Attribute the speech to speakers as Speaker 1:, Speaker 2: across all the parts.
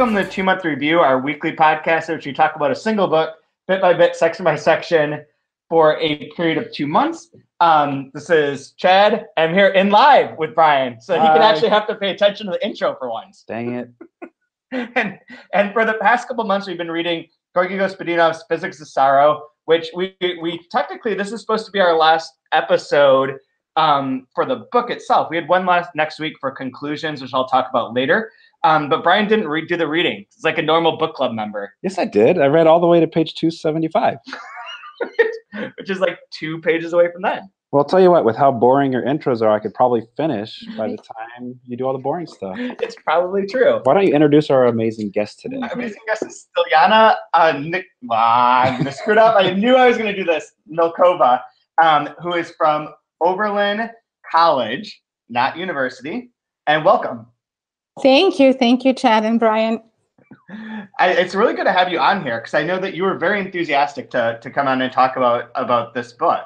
Speaker 1: Welcome to Two Month Review, our weekly podcast in which we talk about a single book, bit by bit, section by section, for a period of two months. Um, this is Chad. I'm here in live with Brian, so he can actually have to pay attention to the intro for once.
Speaker 2: Dang it.
Speaker 1: and and for the past couple months, we've been reading Georgi Gospodinov's Physics of Sorrow, which we we technically this is supposed to be our last episode um, for the book itself. We had one last next week for conclusions, which I'll talk about later. Um, but Brian didn't read do the reading. It's like a normal book club member,
Speaker 2: Yes, I did. I read all the way to page 275.
Speaker 1: which is like two pages away from that.
Speaker 2: Well, I'll tell you what, with how boring your intros are, I could probably finish by the time you do all the boring stuff.
Speaker 1: It's probably true.
Speaker 2: Why don't you introduce our amazing guest today?
Speaker 1: Our amazing guest is Stiliana uh, Nick. Ah, I'm gonna screw it up. I knew I was gonna do this. Milkova, um, who is from Oberlin College, not university. And welcome.
Speaker 3: Thank you. Thank you, Chad and Brian.
Speaker 1: I, it's really good to have you on here because I know that you were very enthusiastic to to come on and talk about about this book.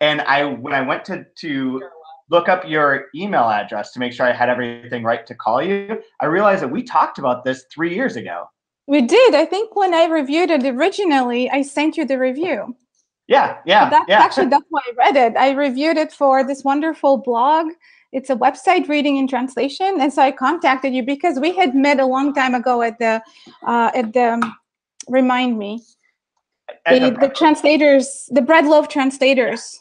Speaker 1: And I when I went to to look up your email address to make sure I had everything right to call you, I realized that we talked about this three years ago.
Speaker 3: We did. I think when I reviewed it originally, I sent you the review.
Speaker 1: Yeah, yeah,
Speaker 3: that's
Speaker 1: yeah.
Speaker 3: actually that's why I read it. I reviewed it for this wonderful blog. It's a website reading and translation, and so I contacted you because we had met a long time ago at the uh, at the remind me the,
Speaker 1: the-
Speaker 3: the translators the bread loaf translators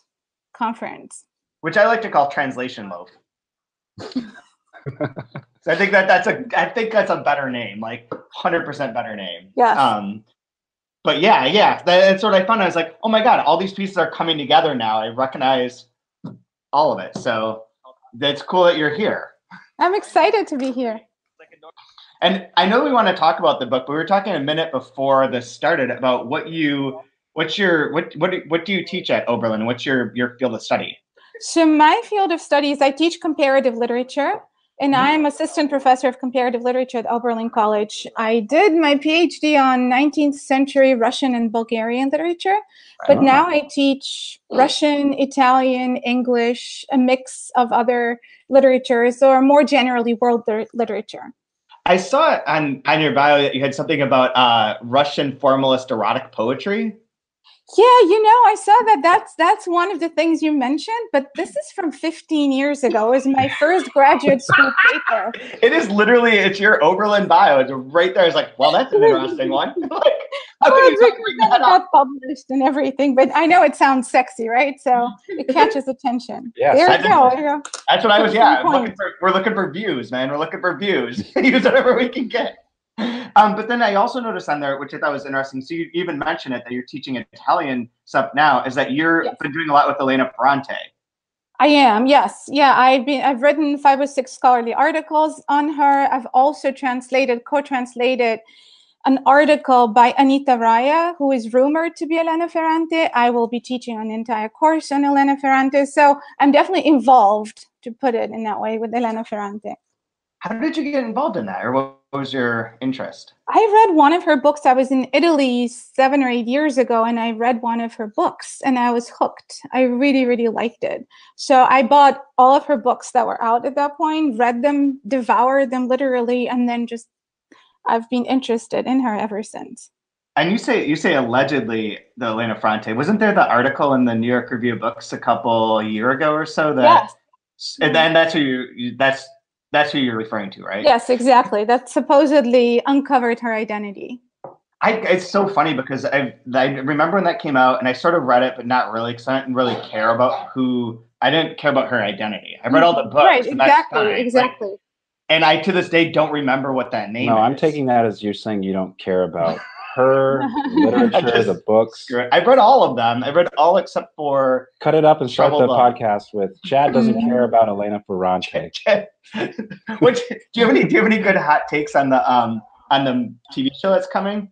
Speaker 3: conference.
Speaker 1: which I like to call translation loaf. so I think that that's a I think that's a better name, like hundred percent better name.
Speaker 3: Yeah.
Speaker 1: Um, but yeah, yeah, that, that's what I found. I was like, oh my god, all these pieces are coming together now. I recognize all of it. So that's cool that you're here.
Speaker 3: I'm excited to be here.
Speaker 1: And I know we want to talk about the book, but we were talking a minute before this started about what you, what's your, what, what, do- what do you teach at Oberlin? What's your your field of study?
Speaker 3: So my field of studies, I teach comparative literature, and
Speaker 1: Mhm.
Speaker 3: I'm assistant professor of comparative literature at Oberlin College. I did my PhD on 19th century Russian and Bulgarian literature, but
Speaker 1: Right.
Speaker 3: now I teach Russian, Italian, English, a mix of other literatures, or more generally world lit- literature.
Speaker 1: I saw on on your bio that you had something about uh, Russian formalist erotic poetry.
Speaker 3: Yeah, you know, I saw that. That's that's one of the things you mentioned, but this is from 15 years ago. It was my first graduate school paper.
Speaker 1: It is literally it's your Oberlin bio. It's right there. It's like, well, that's an interesting one. like, how
Speaker 3: Oh,
Speaker 1: can you
Speaker 3: it's like
Speaker 1: bring that
Speaker 3: got published and everything, but I know it sounds sexy, right? So it catches attention.
Speaker 2: Yes.
Speaker 3: there you go. There.
Speaker 1: That's what I was. Yeah, looking for, we're looking for views, man. We're looking for views. Use whatever we can get. Um, but then I also noticed on there, which I thought was interesting. So you even mentioned it that you're teaching Italian stuff now. Is that you're
Speaker 3: Yes.
Speaker 1: been doing a lot with Elena Ferrante?
Speaker 3: I am, yes. Yeah, I've been I've written five or six scholarly articles on her. I've also translated, co-translated an article by Anita Raja, who is rumored to be Elena Ferrante. I will be teaching an entire course on Elena Ferrante. So I'm definitely involved, to put it in that way, with Elena Ferrante.
Speaker 1: How did you get involved in that, or what was your interest?
Speaker 3: I read one of her books. I was in Italy seven or eight years ago, and I read one of her books, and I was hooked. I really, really liked it. So I bought all of her books that were out at that point, read them, devoured them literally, and then just I've been interested in her ever since.
Speaker 1: And you say you say allegedly the Elena Ferrante. Wasn't there the article in the New York Review of Books a couple a year ago or so that
Speaker 3: Yes,
Speaker 1: and then that's who you, you that's that's who you're referring to, right?
Speaker 3: yes, exactly. That supposedly uncovered her identity.
Speaker 1: I, it's so funny because I I remember when that came out and I sort of read it, but not really because I didn't really care about who I didn't care about her identity. I read all the books,
Speaker 3: right,
Speaker 1: and that's
Speaker 3: exactly,
Speaker 1: fine, like,
Speaker 3: exactly.
Speaker 1: and I to this day don't remember what that name.
Speaker 2: No, I'm taking that as you're saying you don't care about her, literature,
Speaker 1: just-
Speaker 2: the books.
Speaker 1: I've read all of them. I've read all except for
Speaker 2: Cut it up and start the
Speaker 1: Love.
Speaker 2: podcast with Chad doesn't
Speaker 3: Mhm.
Speaker 2: care about Elena Ferrante.
Speaker 1: Which do you have any do you have any good hot takes on the um on the TV show that's coming?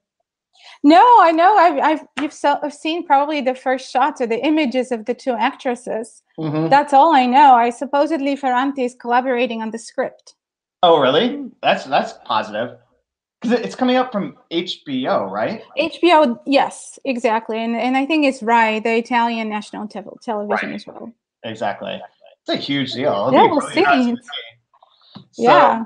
Speaker 3: No, I know. I've, I've you've so, I've seen probably the first shots or the images of the two actresses.
Speaker 1: Mhm.
Speaker 3: That's all I know. I supposedly Ferrante is collaborating on the script.
Speaker 1: Oh, really? That's that's positive because it's coming up from HBO, right?
Speaker 3: HBO, yes, exactly, and and I think it's right. The Italian national te- television
Speaker 1: Right.
Speaker 3: as well.
Speaker 1: Exactly. It's a huge deal. It'll
Speaker 3: Yeah, we'll
Speaker 1: really
Speaker 3: see.
Speaker 1: to see. So-
Speaker 3: Yeah.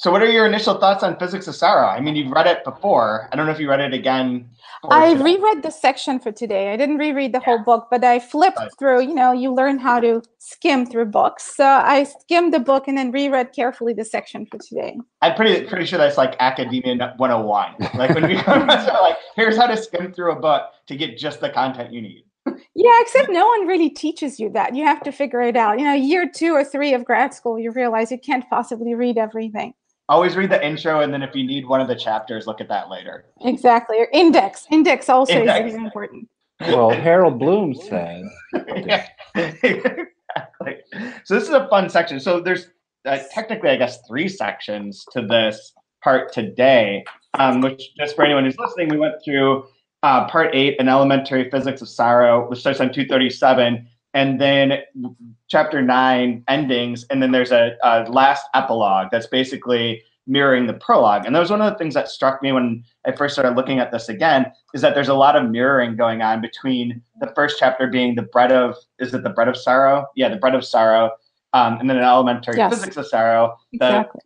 Speaker 1: So, what are your initial thoughts on Physics of Sorrow? I mean, you've read it before. I don't know if you read it again.
Speaker 3: I
Speaker 1: today.
Speaker 3: reread the section for today. I didn't reread the whole book, but I flipped
Speaker 1: Right.
Speaker 3: through. You know, you learn how to skim through books. So I skimmed the book and then reread carefully the section for today.
Speaker 1: I'm pretty pretty sure that's like Academia 101. Like when we like, here's how to skim through a book to get just the content you need.
Speaker 3: Yeah, except no one really teaches you that. You have to figure it out. You know, year two or three of grad school, you realize you can't possibly read everything.
Speaker 1: Always read the intro, and then if you need one of the chapters, look at that later.
Speaker 3: Exactly. Or index. Index also
Speaker 1: Index.
Speaker 3: is very important.
Speaker 2: Well, Harold Bloom said,
Speaker 1: yeah, exactly. So this is a fun section. So there's uh, technically, I guess, three sections to this part today. Um, which just for anyone who's listening, we went through uh, part eight, an elementary physics of sorrow, which starts on 237, and then chapter nine, endings, and then there's a, a last epilogue that's basically mirroring the prologue. And that was one of the things that struck me when I first started looking at this again, is that there's a lot of mirroring going on between the first chapter being the bread of, is it the bread of sorrow? Yeah, the bread of sorrow. Um, and then an elementary
Speaker 3: Yes.
Speaker 1: physics of sorrow, the
Speaker 3: Exactly.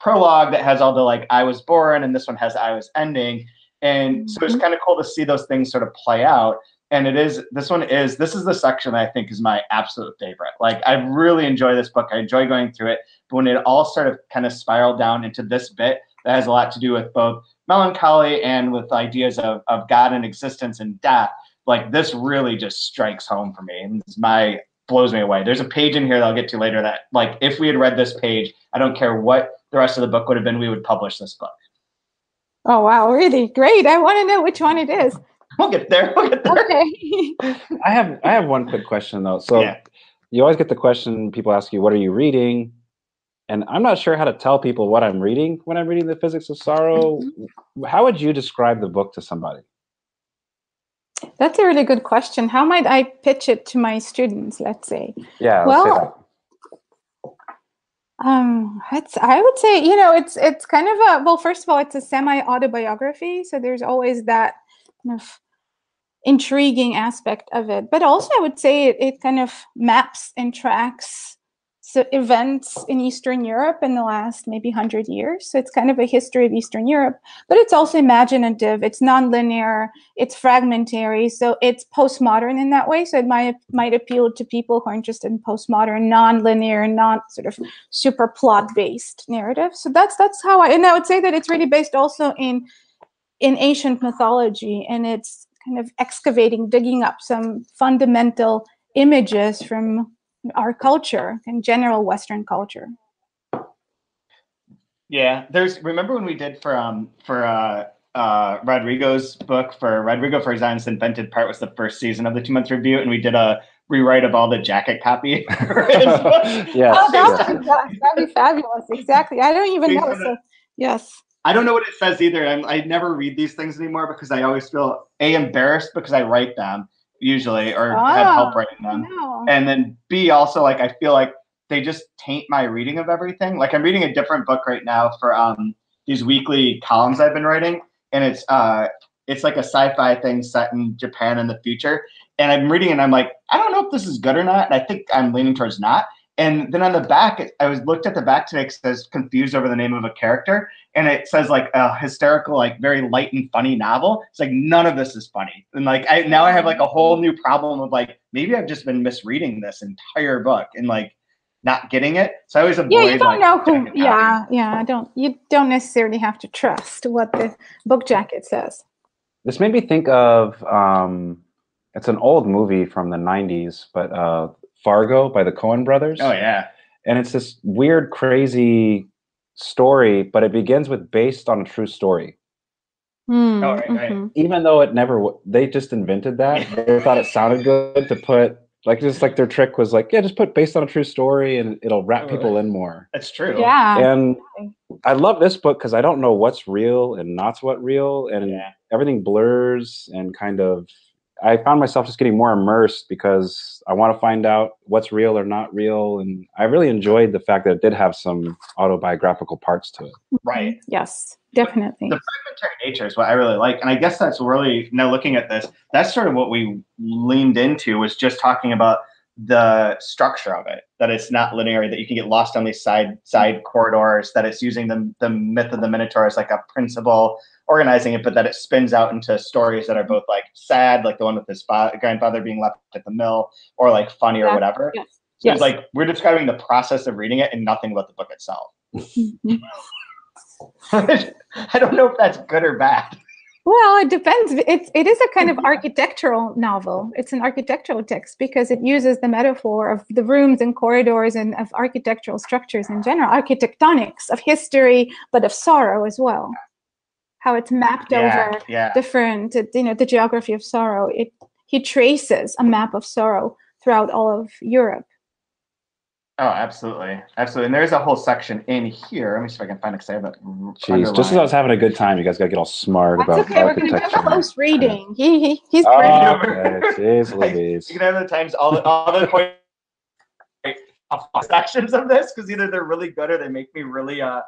Speaker 1: prologue that has all the like I was born and this one has I was ending. And so it's
Speaker 3: Mhm.
Speaker 1: kind of cool to see those things sort of play out. And it is this one is this is the section that I think is my absolute favorite. Like I really enjoy this book. I enjoy going through it. But when it all sort of kind of spiraled down into this bit that has a lot to do with both melancholy and with ideas of, of God and existence and death, like this really just strikes home for me. And it's my blows me away. There's a page in here that I'll get to later that like if we had read this page, I don't care what the rest of the book would have been, we would publish this book.
Speaker 3: Oh, wow. Really? Great. I want to know which one it is.
Speaker 1: We'll get there. We'll get there.
Speaker 3: Okay.
Speaker 2: I have I have one quick question though. So
Speaker 1: Yeah.
Speaker 2: you always get the question people ask you, what are you reading? And I'm not sure how to tell people what I'm reading when I'm reading the Physics of Sorrow. How would you describe the book to somebody?
Speaker 3: That's a really good question. How might I pitch it to my students, let's say?
Speaker 2: Yeah, let's say.
Speaker 3: Well, Um, it's I would say, you know, it's it's kind of a well, first of all, it's a semi-autobiography, so there's always that kind of intriguing aspect of it. But also I would say it, it kind of maps and tracks so events in Eastern Europe in the last maybe 100 years. So it's kind of a history of Eastern Europe, but it's also imaginative, it's nonlinear, it's fragmentary, so it's postmodern in that way. So it might might appeal to people who are interested in postmodern, nonlinear, not sort of super plot-based narrative. So that's that's how I and I would say that it's really based also in in ancient mythology and it's kind of excavating, digging up some fundamental images from our culture and general Western culture.
Speaker 1: Yeah, there's. Remember when we did for um for uh uh Rodrigo's book for Rodrigo Fresán's Invented Part was the first season of the two month review, and we did a rewrite of all the jacket copy. for his book.
Speaker 2: yes,
Speaker 3: oh, that would be, that'd be fabulous. Exactly. I don't even know. So, yes.
Speaker 1: I don't know what it says either. I'm, I never read these things anymore because I always feel a embarrassed because I write them usually or have help writing them.
Speaker 3: No.
Speaker 1: and then B also like I feel like they just taint my reading of everything. Like I'm reading a different book right now for um these weekly columns I've been writing, and it's uh it's like a sci-fi thing set in Japan in the future. And I'm reading and I'm like, I don't know if this is good or not. And I think I'm leaning towards not. And then on the back, I was looked at the back today. It says confused over the name of a character, and it says like a hysterical, like very light and funny novel. It's like none of this is funny, and like I now I have like a whole new problem of like maybe I've just been misreading this entire book and like not getting it. So I always avoid.
Speaker 3: yeah, you don't
Speaker 1: like,
Speaker 3: know who.
Speaker 1: jacket
Speaker 3: Yeah, yeah. I don't. You don't necessarily have to trust what the book jacket says.
Speaker 2: This made me think of um, it's an old movie from the '90s, but uh, Fargo by the Coen Brothers.
Speaker 1: Oh yeah,
Speaker 2: and it's this weird, crazy story, but it begins with based on a true story.
Speaker 3: Hmm,
Speaker 1: Oh, right, right.
Speaker 3: mhm.
Speaker 2: Even though it never, w- they just invented that. they thought it sounded good to put like just like their trick was like, yeah, just put based on a true story, and it'll wrap people in more.
Speaker 1: that's true.
Speaker 3: Yeah.
Speaker 2: And I love this book because I don't know what's real and not what real, and
Speaker 1: Yeah.
Speaker 2: everything blurs and kind of. I found myself just getting more immersed because I want to find out what's real or not real, and I really enjoyed the fact that it did have some autobiographical parts to it.
Speaker 1: Right.
Speaker 3: Yes, definitely.
Speaker 1: The fragmentary nature is what I really like, and I guess that's really now looking at this. That's sort of what we leaned into was just talking about the structure of it that it's not linear that you can get lost on these side side corridors that it's using the, the myth of the minotaur as like a principle organizing it but that it spins out into stories that are both like sad like the one with his fa- grandfather being left at the mill or like funny or whatever
Speaker 3: Yes.
Speaker 1: so
Speaker 3: Yes.
Speaker 1: it's like we're describing the process of reading it and nothing about the book itself
Speaker 3: Mhm.
Speaker 1: i don't know if that's good or bad
Speaker 3: Well, it depends. It's it is a kind of mm-hmm. architectural novel. It's an architectural text because it uses the metaphor of the rooms and corridors and of architectural structures in general, architectonics of history, but of sorrow as well. How it's mapped
Speaker 1: yeah
Speaker 3: over
Speaker 1: yeah
Speaker 3: different, you know, the geography of sorrow. It he traces a map of sorrow throughout all of Europe.
Speaker 1: Oh, absolutely, absolutely. And there's a whole section in here. Let me see if I can find it because I have it.
Speaker 2: Jeez, just as I was having a good time, you guys got to get all smart
Speaker 3: That's
Speaker 2: about
Speaker 3: okay. We're going to do
Speaker 2: architecture.
Speaker 3: the close reading. He, he he's
Speaker 2: Oh,
Speaker 3: brilliant.
Speaker 2: okay. Jeez Louise.
Speaker 1: You can have the times all the all the point sections of this because either they're really good or they make me really uh,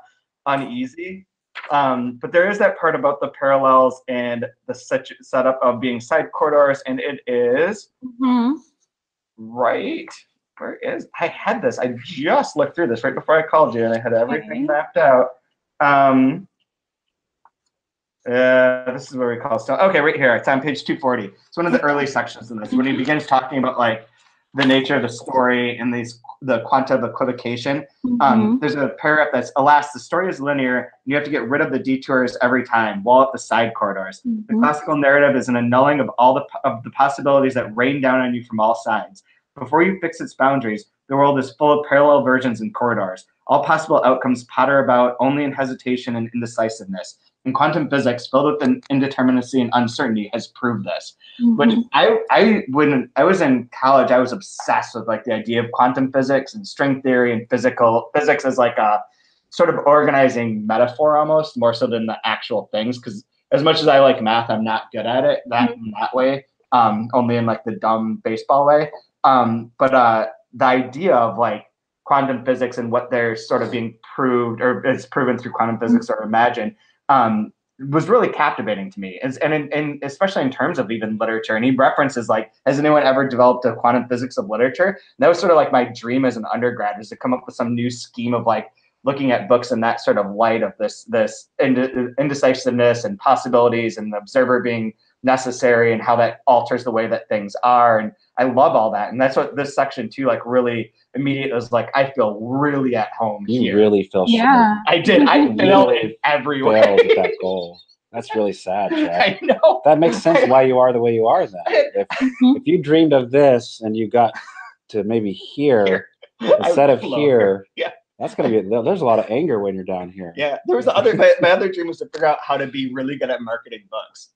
Speaker 1: uneasy. Um, but there is that part about the parallels and the set setup of being side corridors, and it is
Speaker 3: mm -hmm.
Speaker 1: right. Where is I had this? I just looked through this right before I called you, and I had everything
Speaker 3: Okay.
Speaker 1: mapped out. Um, uh, this is where we call stuff. Okay, right here. It's on page 240. It's one of the early sections in this when he begins talking about like the nature of the story and these the quanta of equivocation. Um,
Speaker 3: Mhm.
Speaker 1: there's a paragraph that's alas, the story is linear. You have to get rid of the detours every time, wall up the side corridors. The
Speaker 3: Mhm.
Speaker 1: classical narrative is an annulling of all the of the possibilities that rain down on you from all sides. Before you fix its boundaries, the world is full of parallel versions and corridors. All possible outcomes potter about only in hesitation and indecisiveness. And quantum physics, filled with an indeterminacy and uncertainty, has proved this.
Speaker 3: Mhm.
Speaker 1: I I when I was in college, I was obsessed with like the idea of quantum physics and string theory and physical physics as like a sort of organizing metaphor almost more so than the actual things. Because as much as I like math, I'm not good at it that that way. Um, only in like the dumb baseball way. Um, but uh, the idea of like quantum physics and what they're sort of being proved or is proven through quantum physics or imagined um, was really captivating to me, and and, in, in especially in terms of even literature. And he references like, has anyone ever developed a quantum physics of literature? And that was sort of like my dream as an undergrad, is to come up with some new scheme of like looking at books in that sort of light of this this inde- indecisiveness and possibilities, and the observer being necessary, and how that alters the way that things are. And I love all that, and that's what this section too, like really immediate was like, I feel really at home
Speaker 2: You
Speaker 1: here.
Speaker 2: really feel short.
Speaker 3: Yeah.
Speaker 1: I did. I
Speaker 3: You
Speaker 1: failed
Speaker 2: really
Speaker 1: in every way.
Speaker 2: that goal. That's really sad, Jack.
Speaker 1: I know.
Speaker 2: That makes sense why you are the way you are then. If, if you dreamed of this and you got to maybe here instead of here,
Speaker 1: Yeah.
Speaker 2: that's gonna be there's a lot of anger when you're down here.
Speaker 1: Yeah, there was the other. My, my other dream was to figure out how to be really good at marketing books.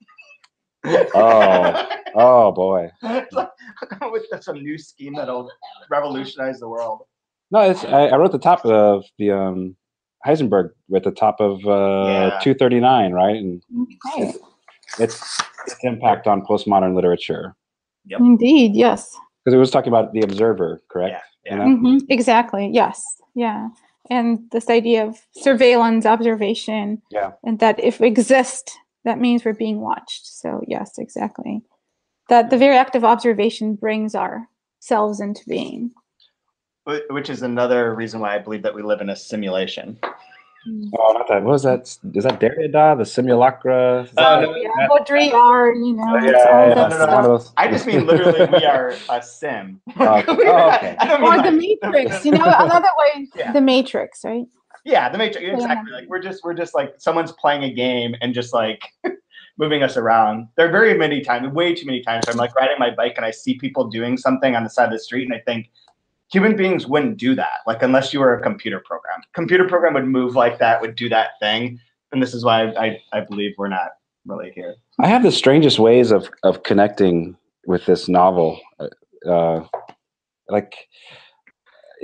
Speaker 2: Oh. Oh boy.
Speaker 1: with some new scheme that'll revolutionize the world.
Speaker 2: No, it's I, I wrote the top of the um Heisenberg with the top of uh
Speaker 1: Yeah.
Speaker 2: 239, right? And
Speaker 3: Okay.
Speaker 2: its its impact on postmodern literature.
Speaker 3: Indeed, yes.
Speaker 2: Because it was talking about the observer, correct?
Speaker 1: Yeah,
Speaker 2: You
Speaker 1: yeah.
Speaker 2: know?
Speaker 3: hmm Exactly. Yes. Yeah. And this idea of surveillance, observation,
Speaker 2: Yeah.
Speaker 3: and that if we exist, that means we're being watched. So yes, exactly. That the very act of observation brings ourselves into being.
Speaker 1: Which is another reason why I believe that we live in a simulation. Hmm.
Speaker 2: Oh, not that. What was that? Is that Derrida? The simulacra? Is uh, that-
Speaker 1: Oh, no,
Speaker 3: yeah, Baudrillard, you know, oh,
Speaker 2: yeah,
Speaker 3: it's all
Speaker 2: yeah,
Speaker 1: no, no, no,
Speaker 2: of those-
Speaker 1: I just mean literally we are a sim.
Speaker 2: Oh,
Speaker 1: We're
Speaker 2: oh, okay.
Speaker 1: I don't mean
Speaker 3: Or the Matrix, you know, another way,
Speaker 1: Yeah.
Speaker 3: the Matrix, right?
Speaker 1: Yeah, the Matrix. Exactly. Like we're just we're just like someone's playing a game and just like moving us around. There are very many times, way too many times. I'm like riding my bike and I see people doing something on the side of the street, and I think human beings wouldn't do that. Like unless you were a computer program, computer program would move like that, would do that thing, and this is why I I believe we're not really here.
Speaker 2: I have the strangest ways of of connecting with this novel. Uh, like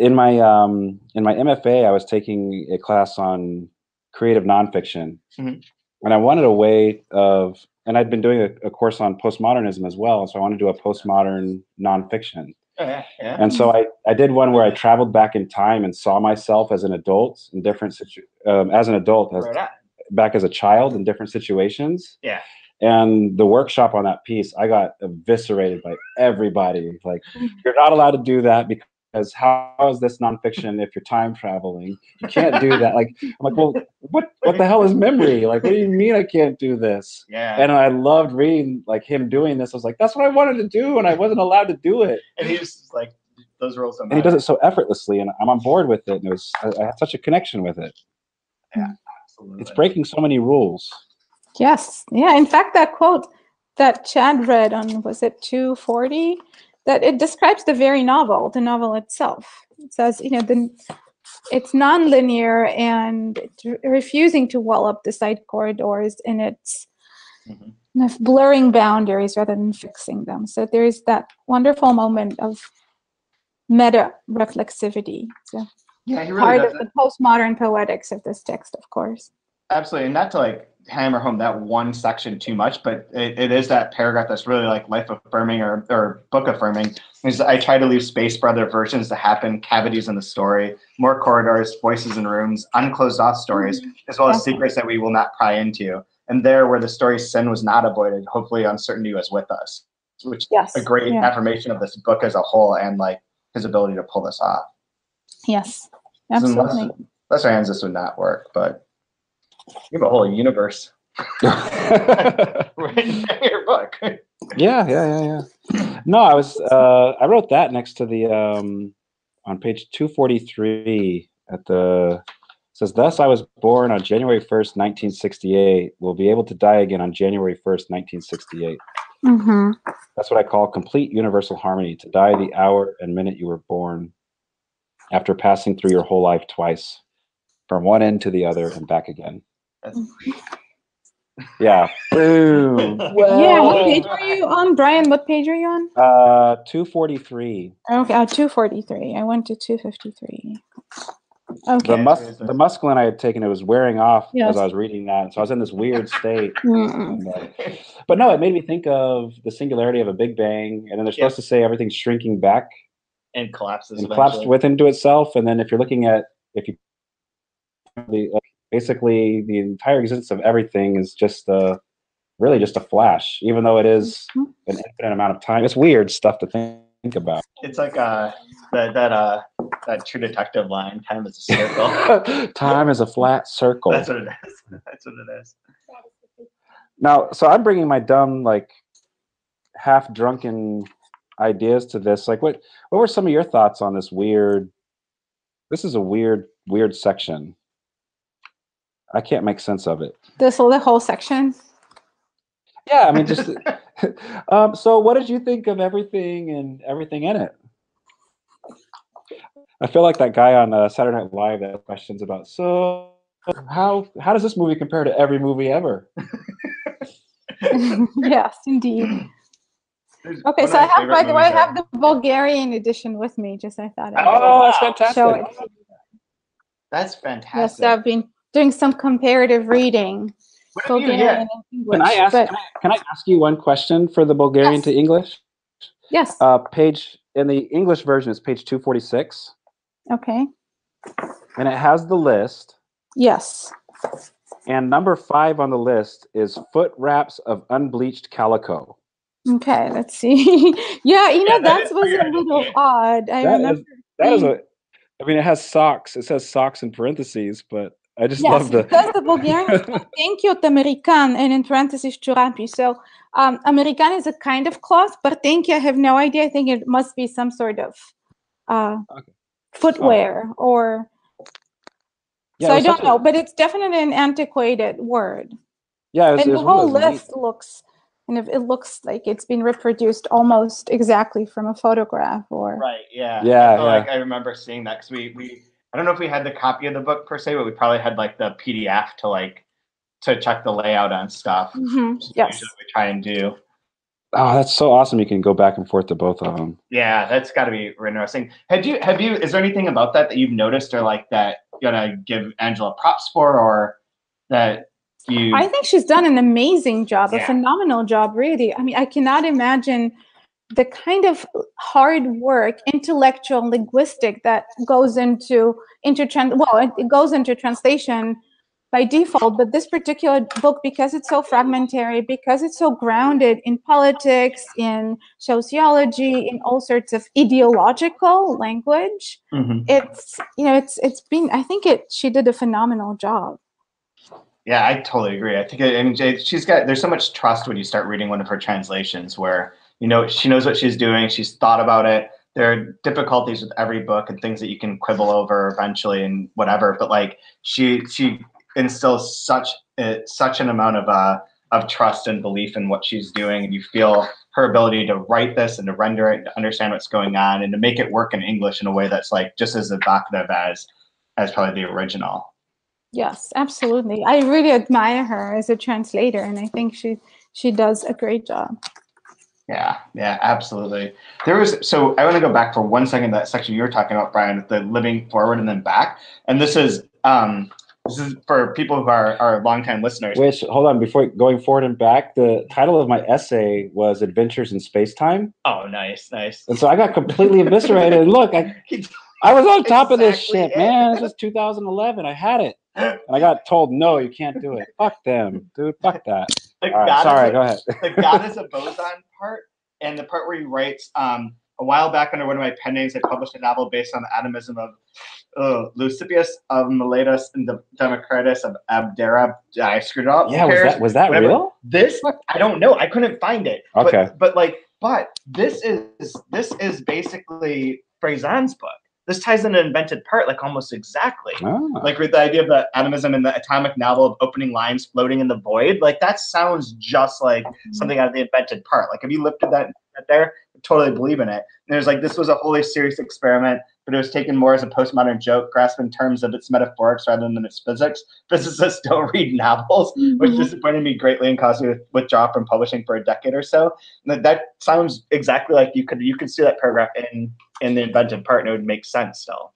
Speaker 2: in my um, in my MFA, I was taking a class on creative nonfiction,
Speaker 1: Mhm.
Speaker 2: and I wanted a way of, and I'd been doing a, a course on postmodernism as well, so I wanted to do a postmodern nonfiction.
Speaker 1: Oh, yeah, yeah.
Speaker 2: And so I, I did one where I traveled back in time and saw myself as an adult in different situ- um, as an adult as,
Speaker 1: Right
Speaker 2: back as a child in different situations.
Speaker 1: Yeah.
Speaker 2: And the workshop on that piece, I got eviscerated by everybody. Like, you're not allowed to do that because how is this nonfiction if you're time traveling? You can't do that. Like, I'm like, well, what what the hell is memory? Like, what do you mean I can't do this?
Speaker 1: Yeah.
Speaker 2: And I loved reading like him doing this. I was like, that's what I wanted to do, and I wasn't allowed to do it.
Speaker 1: And he's just like, those rules don't
Speaker 2: And he does it so effortlessly, and I'm on board with it. And it was I, I had such a connection with it.
Speaker 1: Yeah, absolutely.
Speaker 2: It's breaking so many rules.
Speaker 3: Yes. Yeah. In fact, that quote that Chad read on, was it 240? That it describes the very novel, the novel itself. It says, you know, the, it's nonlinear and it's re- refusing to wall up the side corridors and it's
Speaker 1: Mhm.
Speaker 3: of blurring boundaries rather than fixing them. So there's that wonderful moment of meta reflexivity. So
Speaker 1: Yeah, he really
Speaker 3: part of
Speaker 1: it.
Speaker 3: the postmodern poetics of this text, of course.
Speaker 1: Absolutely, and not to like hammer home that one section too much, but it, it is that paragraph that's really like life affirming or, or book affirming. Is I try to leave space for other versions to happen, cavities in the story, more corridors, voices in rooms, unclosed off stories, as well as secrets that we will not pry into. And there, where the story's sin was not avoided, hopefully uncertainty was with us, which
Speaker 3: Yes.
Speaker 1: a great
Speaker 3: yeah.
Speaker 1: affirmation of this book as a whole and like his ability to pull this off.
Speaker 3: Yes.
Speaker 1: So unless-
Speaker 3: Absolutely.
Speaker 1: Unless our hands, this would not work, but you have a whole universe
Speaker 2: yeah,
Speaker 1: written in your book.
Speaker 2: yeah, yeah, yeah. yeah. No, I was uh I wrote that next to the um on page 243 at the says thus I was born on January 1st, 1968, will be able to die again on January 1st, 1968.
Speaker 3: Mm-hmm.
Speaker 2: That's what I call complete universal harmony, to die the hour and minute you were born after passing through your whole life twice, from one end to the other and back again.
Speaker 1: That's-
Speaker 2: Yeah. Boom.
Speaker 3: Yeah, what page are you on, Brian? What page are you on?
Speaker 2: Uh 243.
Speaker 3: Okay, uh, 243. I went to 253. Okay.
Speaker 2: The mus- the mescaline I had taken it was wearing off
Speaker 3: Yes.
Speaker 2: as I was reading that. So I was in this weird state. Uh, but no, it made me think of the singularity of a big bang, and then they're supposed to say everything's shrinking back
Speaker 1: and collapses.
Speaker 2: and collapsed
Speaker 1: eventually.
Speaker 2: with into itself. And then if you're looking at if you the, like, basically the entire existence of everything is just uh really just a flash, even though it is an infinite amount of time. It's weird stuff to think, think about.
Speaker 1: It's like uh that that uh that True Detective line. Time is a circle.
Speaker 2: time is a flat circle.
Speaker 1: That's what it is. That's what it is.
Speaker 2: Now, so I'm bringing my dumb, like, half drunken ideas to this. Like, what what were some of your thoughts on this weird? This is a weird, weird section. I can't make sense of it.
Speaker 3: This the whole section.
Speaker 2: Yeah, I mean, just. um, so, what did you think of everything and everything in it? I feel like that guy on uh, Saturday Night Live that questions about. So, how how does this movie compare to every movie ever?
Speaker 3: yes, indeed.
Speaker 1: There's
Speaker 3: Okay, so I have, by the way, I have the Bulgarian edition with me. Just I thought I
Speaker 1: Oh,
Speaker 2: that's
Speaker 1: wow.
Speaker 2: fantastic.
Speaker 3: show it.
Speaker 1: That's
Speaker 3: Yes,
Speaker 1: fantastic.
Speaker 3: I've been doing some comparative reading,
Speaker 1: What have you-
Speaker 3: Bulgarian English.
Speaker 2: Can I ask?
Speaker 3: but
Speaker 2: Can I, can I ask you one question for the Bulgarian
Speaker 3: Yes.
Speaker 2: to English?
Speaker 3: yes,
Speaker 2: Uh, page in the English version is page two forty six,
Speaker 3: okay,
Speaker 2: and it has the list.
Speaker 3: yes.
Speaker 2: And number five on the list is foot wraps of unbleached calico.
Speaker 3: Okay, let's see. yeah, you know
Speaker 1: Yeah, that
Speaker 3: that
Speaker 1: is
Speaker 3: was a little odd. I
Speaker 2: That is-
Speaker 3: remember.
Speaker 2: That is
Speaker 3: seeing-
Speaker 2: a. I mean, it has socks. It says socks in parentheses, but I just
Speaker 3: Yes,
Speaker 2: love the.
Speaker 3: because the Bulgarian is called Tenkiot American and in parentheses Churapi. So um, American is a kind of cloth, but Tenki, I have no idea. I think it must be some sort of uh,
Speaker 2: Okay.
Speaker 3: footwear or.
Speaker 2: Yeah,
Speaker 3: so I don't
Speaker 2: such a-
Speaker 3: know, but it's definitely an antiquated word.
Speaker 2: Yeah, it was,
Speaker 3: and
Speaker 2: it
Speaker 3: the
Speaker 2: was one
Speaker 3: whole
Speaker 2: those neat-
Speaker 3: list looks, and if it looks like it's been reproduced almost exactly from a photograph or.
Speaker 1: Right. Yeah.
Speaker 2: Yeah,
Speaker 1: I
Speaker 2: yeah.
Speaker 1: like I remember seeing that because we we I don't know if we had the copy of the book per se, but we probably had like the PDF to like to check the layout on stuff.
Speaker 3: Mhm,
Speaker 1: which
Speaker 3: Yes.
Speaker 1: We try and do.
Speaker 2: Oh, that's so awesome! You can go back and forth to both of them.
Speaker 1: Yeah, that's got to be interesting. Have you have you is there anything about that that you've noticed or like that you're gonna give Angela props for or that you
Speaker 3: I think she's done an amazing job, a phenomenal job, really. I mean, I cannot imagine the kind of hard work, intellectual, linguistic that goes into into tran- well, it, goes into translation by default, but this particular book, because it's so fragmentary, because it's so grounded in politics, in sociology, in all sorts of ideological language,
Speaker 1: Mhm.
Speaker 3: it's you know, it's it's been. I think it. She did a phenomenal job.
Speaker 1: Yeah, I totally agree. I think I mean Jay, she's got there's so much trust when you start reading one of her translations where you know she knows what she's doing, she's thought about it. There are difficulties with every book and things that you can quibble over eventually and whatever, but like she she instills such uh, such an amount of uh of trust and belief in what she's doing and you feel her ability to write this and to render it and to understand what's going on and to make it work in English in a way that's like just as evocative as as probably the original.
Speaker 3: Yes, absolutely. I really admire her as a translator, and I think she she does a great job.
Speaker 1: Yeah, yeah, absolutely. There was so I want to go back for one second that section you were talking about, Brian, the living forward and then back. And this is um this is for people who are are longtime listeners.
Speaker 2: Which hold on before going forward and back. The title of my essay was "Adventures in Space Time,"
Speaker 1: Oh, nice, nice.
Speaker 2: and so I got completely eviscerated. Look, I, I was on top of this shit,
Speaker 1: it.
Speaker 2: man. This was 2011. I had it, and I got told, "No, you can't do it." Fuck them, dude. Fuck that.
Speaker 1: The
Speaker 2: All right,
Speaker 1: goddess
Speaker 2: sorry.
Speaker 1: of-
Speaker 2: Go ahead.
Speaker 1: the goddess of boson part and the part where he writes um a while back under one of my pen names, I published a novel based on the atomism of uh, Leucippus of Miletus and the Democritus of Abdera. I screwed it up.
Speaker 2: Yeah, was that was that
Speaker 1: Whatever.
Speaker 2: real?
Speaker 1: This I don't know. I couldn't find it. But-
Speaker 2: Okay.
Speaker 1: But, like, but this is this is basically Fresán's book. This ties in an invented part like almost exactly.
Speaker 2: Ah,
Speaker 1: Like with the idea of the atomism and the atomic novel of opening lines floating in the void, like that sounds just like something out of the invented part. Like if you lifted that there, I totally believe in it. And there's like this was a wholly serious experiment, but it was taken more as a postmodern joke, grasped in terms of its metaphorics rather than its physics. Physicists don't read novels, which
Speaker 3: Mhm.
Speaker 1: disappointed me greatly and caused me to withdraw from publishing for a decade or so. And that, that sounds exactly like you could you could see that paragraph in in the invented part, and it would make sense still,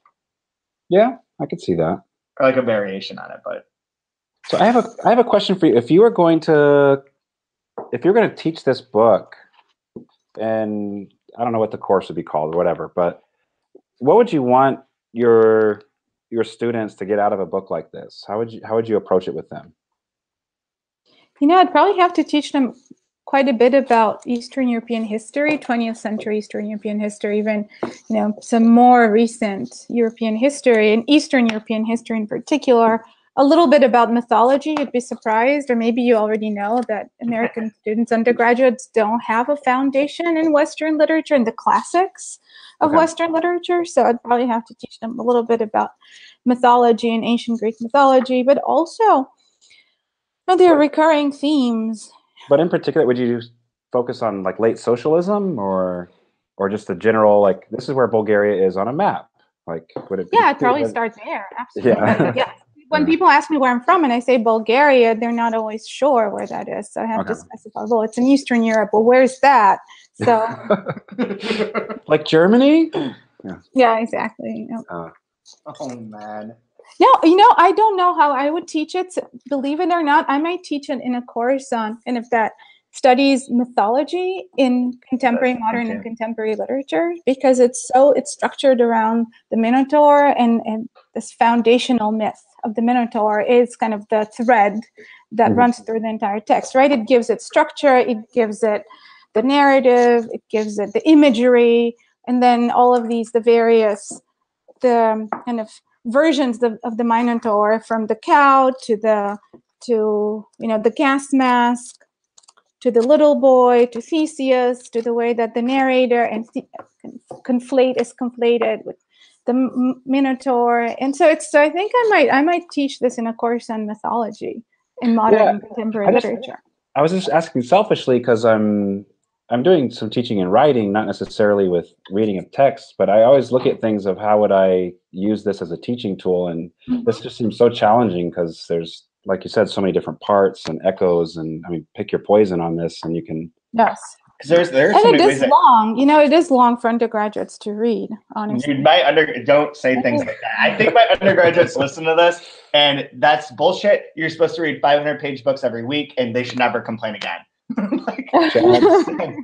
Speaker 2: yeah, I could see that.
Speaker 1: or like a variation on it. But
Speaker 2: So I have a I have a question for you. If you were going to if you're going to teach this book, and I don't know what the course would be called or whatever, but what would you want your your students to get out of a book like this? How would you how would you approach it with them?
Speaker 3: You know, I'd probably have to teach them quite a bit about Eastern European history, 20th century Eastern European history, even, you know, some more recent European history and Eastern European history in particular. A little bit about mythology. You'd be surprised, or maybe you already know that American students, undergraduates, don't have a foundation in Western literature and the classics of
Speaker 2: Okay.
Speaker 3: Western literature. So I'd probably have to teach them a little bit about mythology and ancient Greek mythology, but also no, there are recurring themes.
Speaker 2: But in particular, would you focus on like late socialism or or just the general like this is where Bulgaria is on a map? Like would it? be-
Speaker 3: Yeah, I'd probably start there. Absolutely.
Speaker 2: Yeah.
Speaker 3: Yeah. When
Speaker 2: Yeah.
Speaker 3: people ask me where I'm from and I say Bulgaria, they're not always sure where that is. So I have to
Speaker 2: Okay.
Speaker 3: specify, well, it's in Eastern Europe. Well, where's that? So,
Speaker 2: like Germany.
Speaker 3: yeah, yeah exactly. you uh. know.
Speaker 1: oh man,
Speaker 3: No, you know, I don't know how I would teach it. Believe it or not, I might teach it in a course on, and if that studies mythology in contemporary, modern, and contemporary literature, because it's so it's structured around the Minotaur and and this foundational myth of the Minotaur is kind of the thread that
Speaker 2: Mhm.
Speaker 3: runs through the entire text. Right? It gives it structure. It gives it the narrative. It gives it the imagery, and then all of these the various the kind of versions of, of the Minotaur from the cow to the to you know the gas mask to the little boy to Theseus to the way that the narrator and conflate is conflated with the Minotaur and so it's so I think I might I might teach this in a course on mythology in modern
Speaker 2: Yeah,
Speaker 3: and contemporary
Speaker 2: I just-
Speaker 3: literature.
Speaker 2: I was just asking selfishly because I'm I'm doing some teaching and writing, not necessarily with reading of text, but I always look at things of how would I use this as a teaching tool, and mm-hmm. this just seems so challenging because there's, like you said, so many different parts and echoes, and I mean, pick your poison on this, and you can.
Speaker 3: Yes,
Speaker 1: because there's there's
Speaker 3: and it
Speaker 1: many
Speaker 3: is
Speaker 1: ways that
Speaker 3: long. You know, it is long for undergraduates to read. Honestly,
Speaker 1: Dude, my under don't say things like that. I think my undergraduates listen to this, and that's bullshit. You're supposed to read 500 page books every week, and they should never complain again. Like,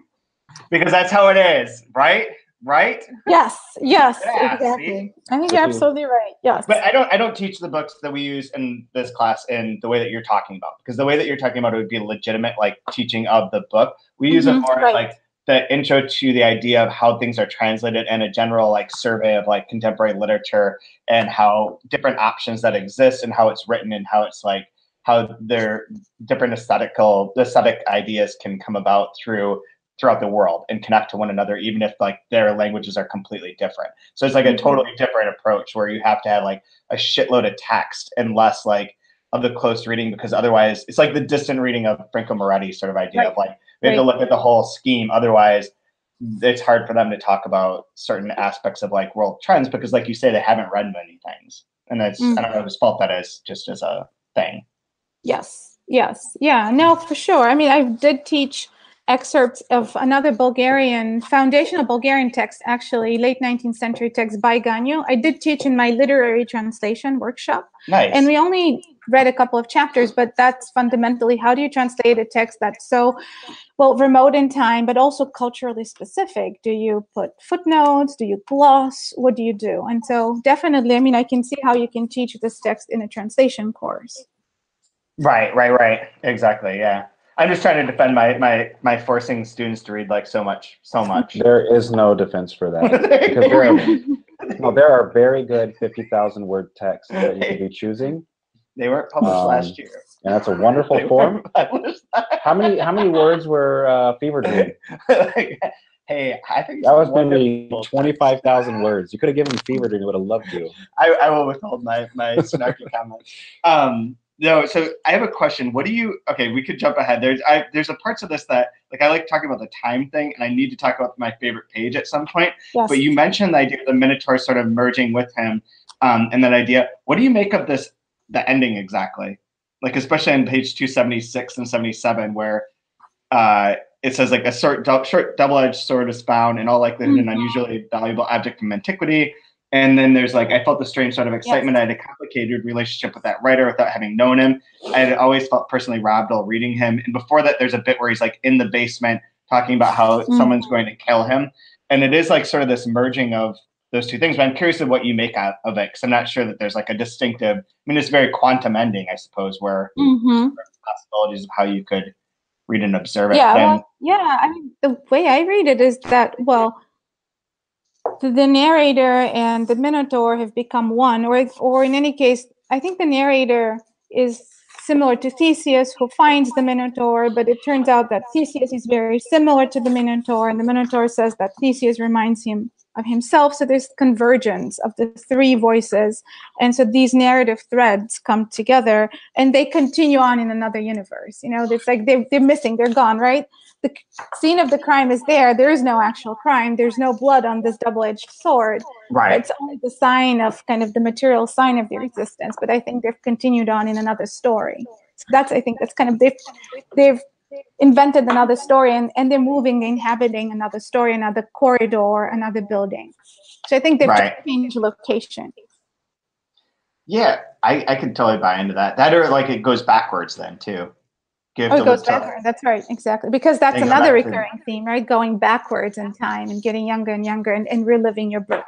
Speaker 1: because that's how it is, right? Right?
Speaker 3: Yes, yes,
Speaker 1: Yeah,
Speaker 3: exactly.
Speaker 1: see?
Speaker 3: I think you're absolutely right. Yes.
Speaker 1: But I don't I don't teach the books that we use in this class in the way that you're talking about because the way that you're talking about it would be legitimate like teaching of the book. We use it
Speaker 3: Mhm,
Speaker 1: more
Speaker 3: right.
Speaker 1: like the intro to the idea of how things are translated and a general like survey of like contemporary literature and how different options that exist and how it's written and how it's like how their different aesthetical aesthetic ideas can come about through throughout the world and connect to one another even if like their languages are completely different. So it's like a
Speaker 3: Mhm.
Speaker 1: totally different approach where you have to have like a shitload of text and less like of the close reading because otherwise it's like the distant reading of Franco Moretti sort of idea of like we have to look at the whole scheme. Otherwise it's hard for them to talk about certain aspects of like world trends because like you say they haven't read many things. And that's I don't know whose fault that is just as a thing.
Speaker 3: Yes, yes, yeah, no, for sure. I mean, I did teach excerpts of another Bulgarian, foundational Bulgarian text, actually, late 19th century text by Ganyo. I did teach in my literary translation workshop,
Speaker 1: nice
Speaker 3: and we only read a couple of chapters, but that's fundamentally how do you translate a text that's so, well, remote in time, but also culturally specific? Do you put footnotes? Do you gloss? What do you do? And so, definitely, I mean, I can see how you can teach this text in a translation course.
Speaker 1: Right, right, right. Exactly. Yeah. I'm just trying to defend my my my forcing students to read like so much, so much.
Speaker 2: There is no defense for that. because there are, no, there are very good 50,000 word texts that you could be choosing,
Speaker 1: they weren't published
Speaker 2: Um,
Speaker 1: last year.
Speaker 2: and that's a wonderful form. How many how many words were uh, Fever Dream?
Speaker 1: Like, hey, I think
Speaker 2: That was maybe 25,000 words. You could have given Fever Dream, he would have loved you.
Speaker 1: I, I will withhold my my snarky comment. Um, no, so I have a question. What do you? Okay, we could jump ahead. There's I there's a parts of this that like I like talking about the time thing, and I need to talk about my favorite page at some point.
Speaker 3: Yes.
Speaker 1: But you mentioned the idea of the Minotaur sort of merging with him, um, and that idea. What do you make of this? The ending exactly, like especially on page two seventy six and seventy seven, where uh, it says like a short, short double-edged sword is found in all likelihood an
Speaker 3: Mhm.
Speaker 1: unusually valuable object from antiquity. And then there's like I felt the strange sort of excitement. I had a complicated relationship with that writer without having known him. I had always felt personally robbed while reading him. And before that, there's a bit where he's like in the basement talking about how
Speaker 3: Mhm.
Speaker 1: someone's going to kill him. And it is like sort of this merging of those two things. But I'm curious of what you make out of it because I'm not sure that there's like a distinctive. I mean, it's very quantum ending, I suppose, where
Speaker 3: hmm
Speaker 1: possibilities of how you could read and observe it.
Speaker 3: Yeah, well, yeah. I mean, the way I read it is that well, the, narrator and the Minotaur have become one, or if, or in any case, I think the narrator is similar to Theseus, who finds the Minotaur, but it turns out that Theseus is very similar to the Minotaur, and the Minotaur says that Theseus reminds him of himself. So there's convergence of the three voices, and so these narrative threads come together, and they continue on in another universe. You know, it's like they're they're missing, they're gone, right? The scene of the crime is there. There is no actual crime. There's no blood on this double-edged sword.
Speaker 1: right.
Speaker 3: It's only the sign of kind of the material sign of their existence. But I think they've continued on in another story. So that's I think that's kind of they've they've invented another story and, and they're moving, inhabiting another story, another corridor, another building. So I think they've
Speaker 1: Right.
Speaker 3: changed location.
Speaker 1: Yeah, I, I can totally buy into that. That or like it goes backwards then too. Give
Speaker 3: Oh, it goes
Speaker 1: the-
Speaker 3: backward. That's right, exactly. Because that's another recurring theme, right? Going backwards in time and getting younger and younger and, and reliving your birth.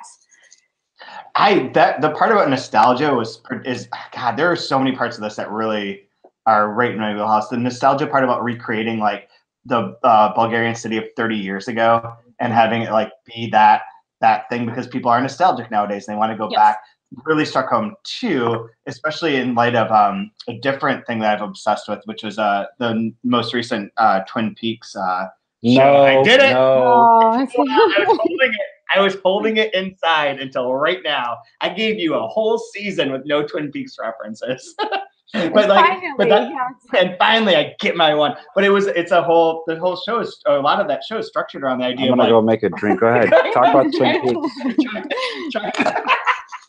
Speaker 1: I that the part about nostalgia was is God. There are so many parts of this that really are right in my wheelhouse. The nostalgia part about recreating like the uh, Bulgarian city of 30 years ago and having it like be that that thing because people are nostalgic nowadays. and They want to go
Speaker 3: Yes.
Speaker 1: back. Really struck home too, especially in light of um, a different thing that I've obsessed with, which was uh, the most recent uh, Twin Peaks. Uh,
Speaker 2: No,
Speaker 1: Sure, I did it.
Speaker 2: No.
Speaker 3: Oh,
Speaker 1: I was holding it. I was holding it inside until right now. I gave you a whole season with no Twin Peaks references. but like,
Speaker 3: finally,
Speaker 1: but that,
Speaker 3: yes.
Speaker 1: and finally I get my one. But it was, it's a whole, the whole show is, a lot of that show is structured around the idea.
Speaker 2: I'm gonna
Speaker 1: of
Speaker 2: go make a drink. Go ahead. Talk about Twin Peaks.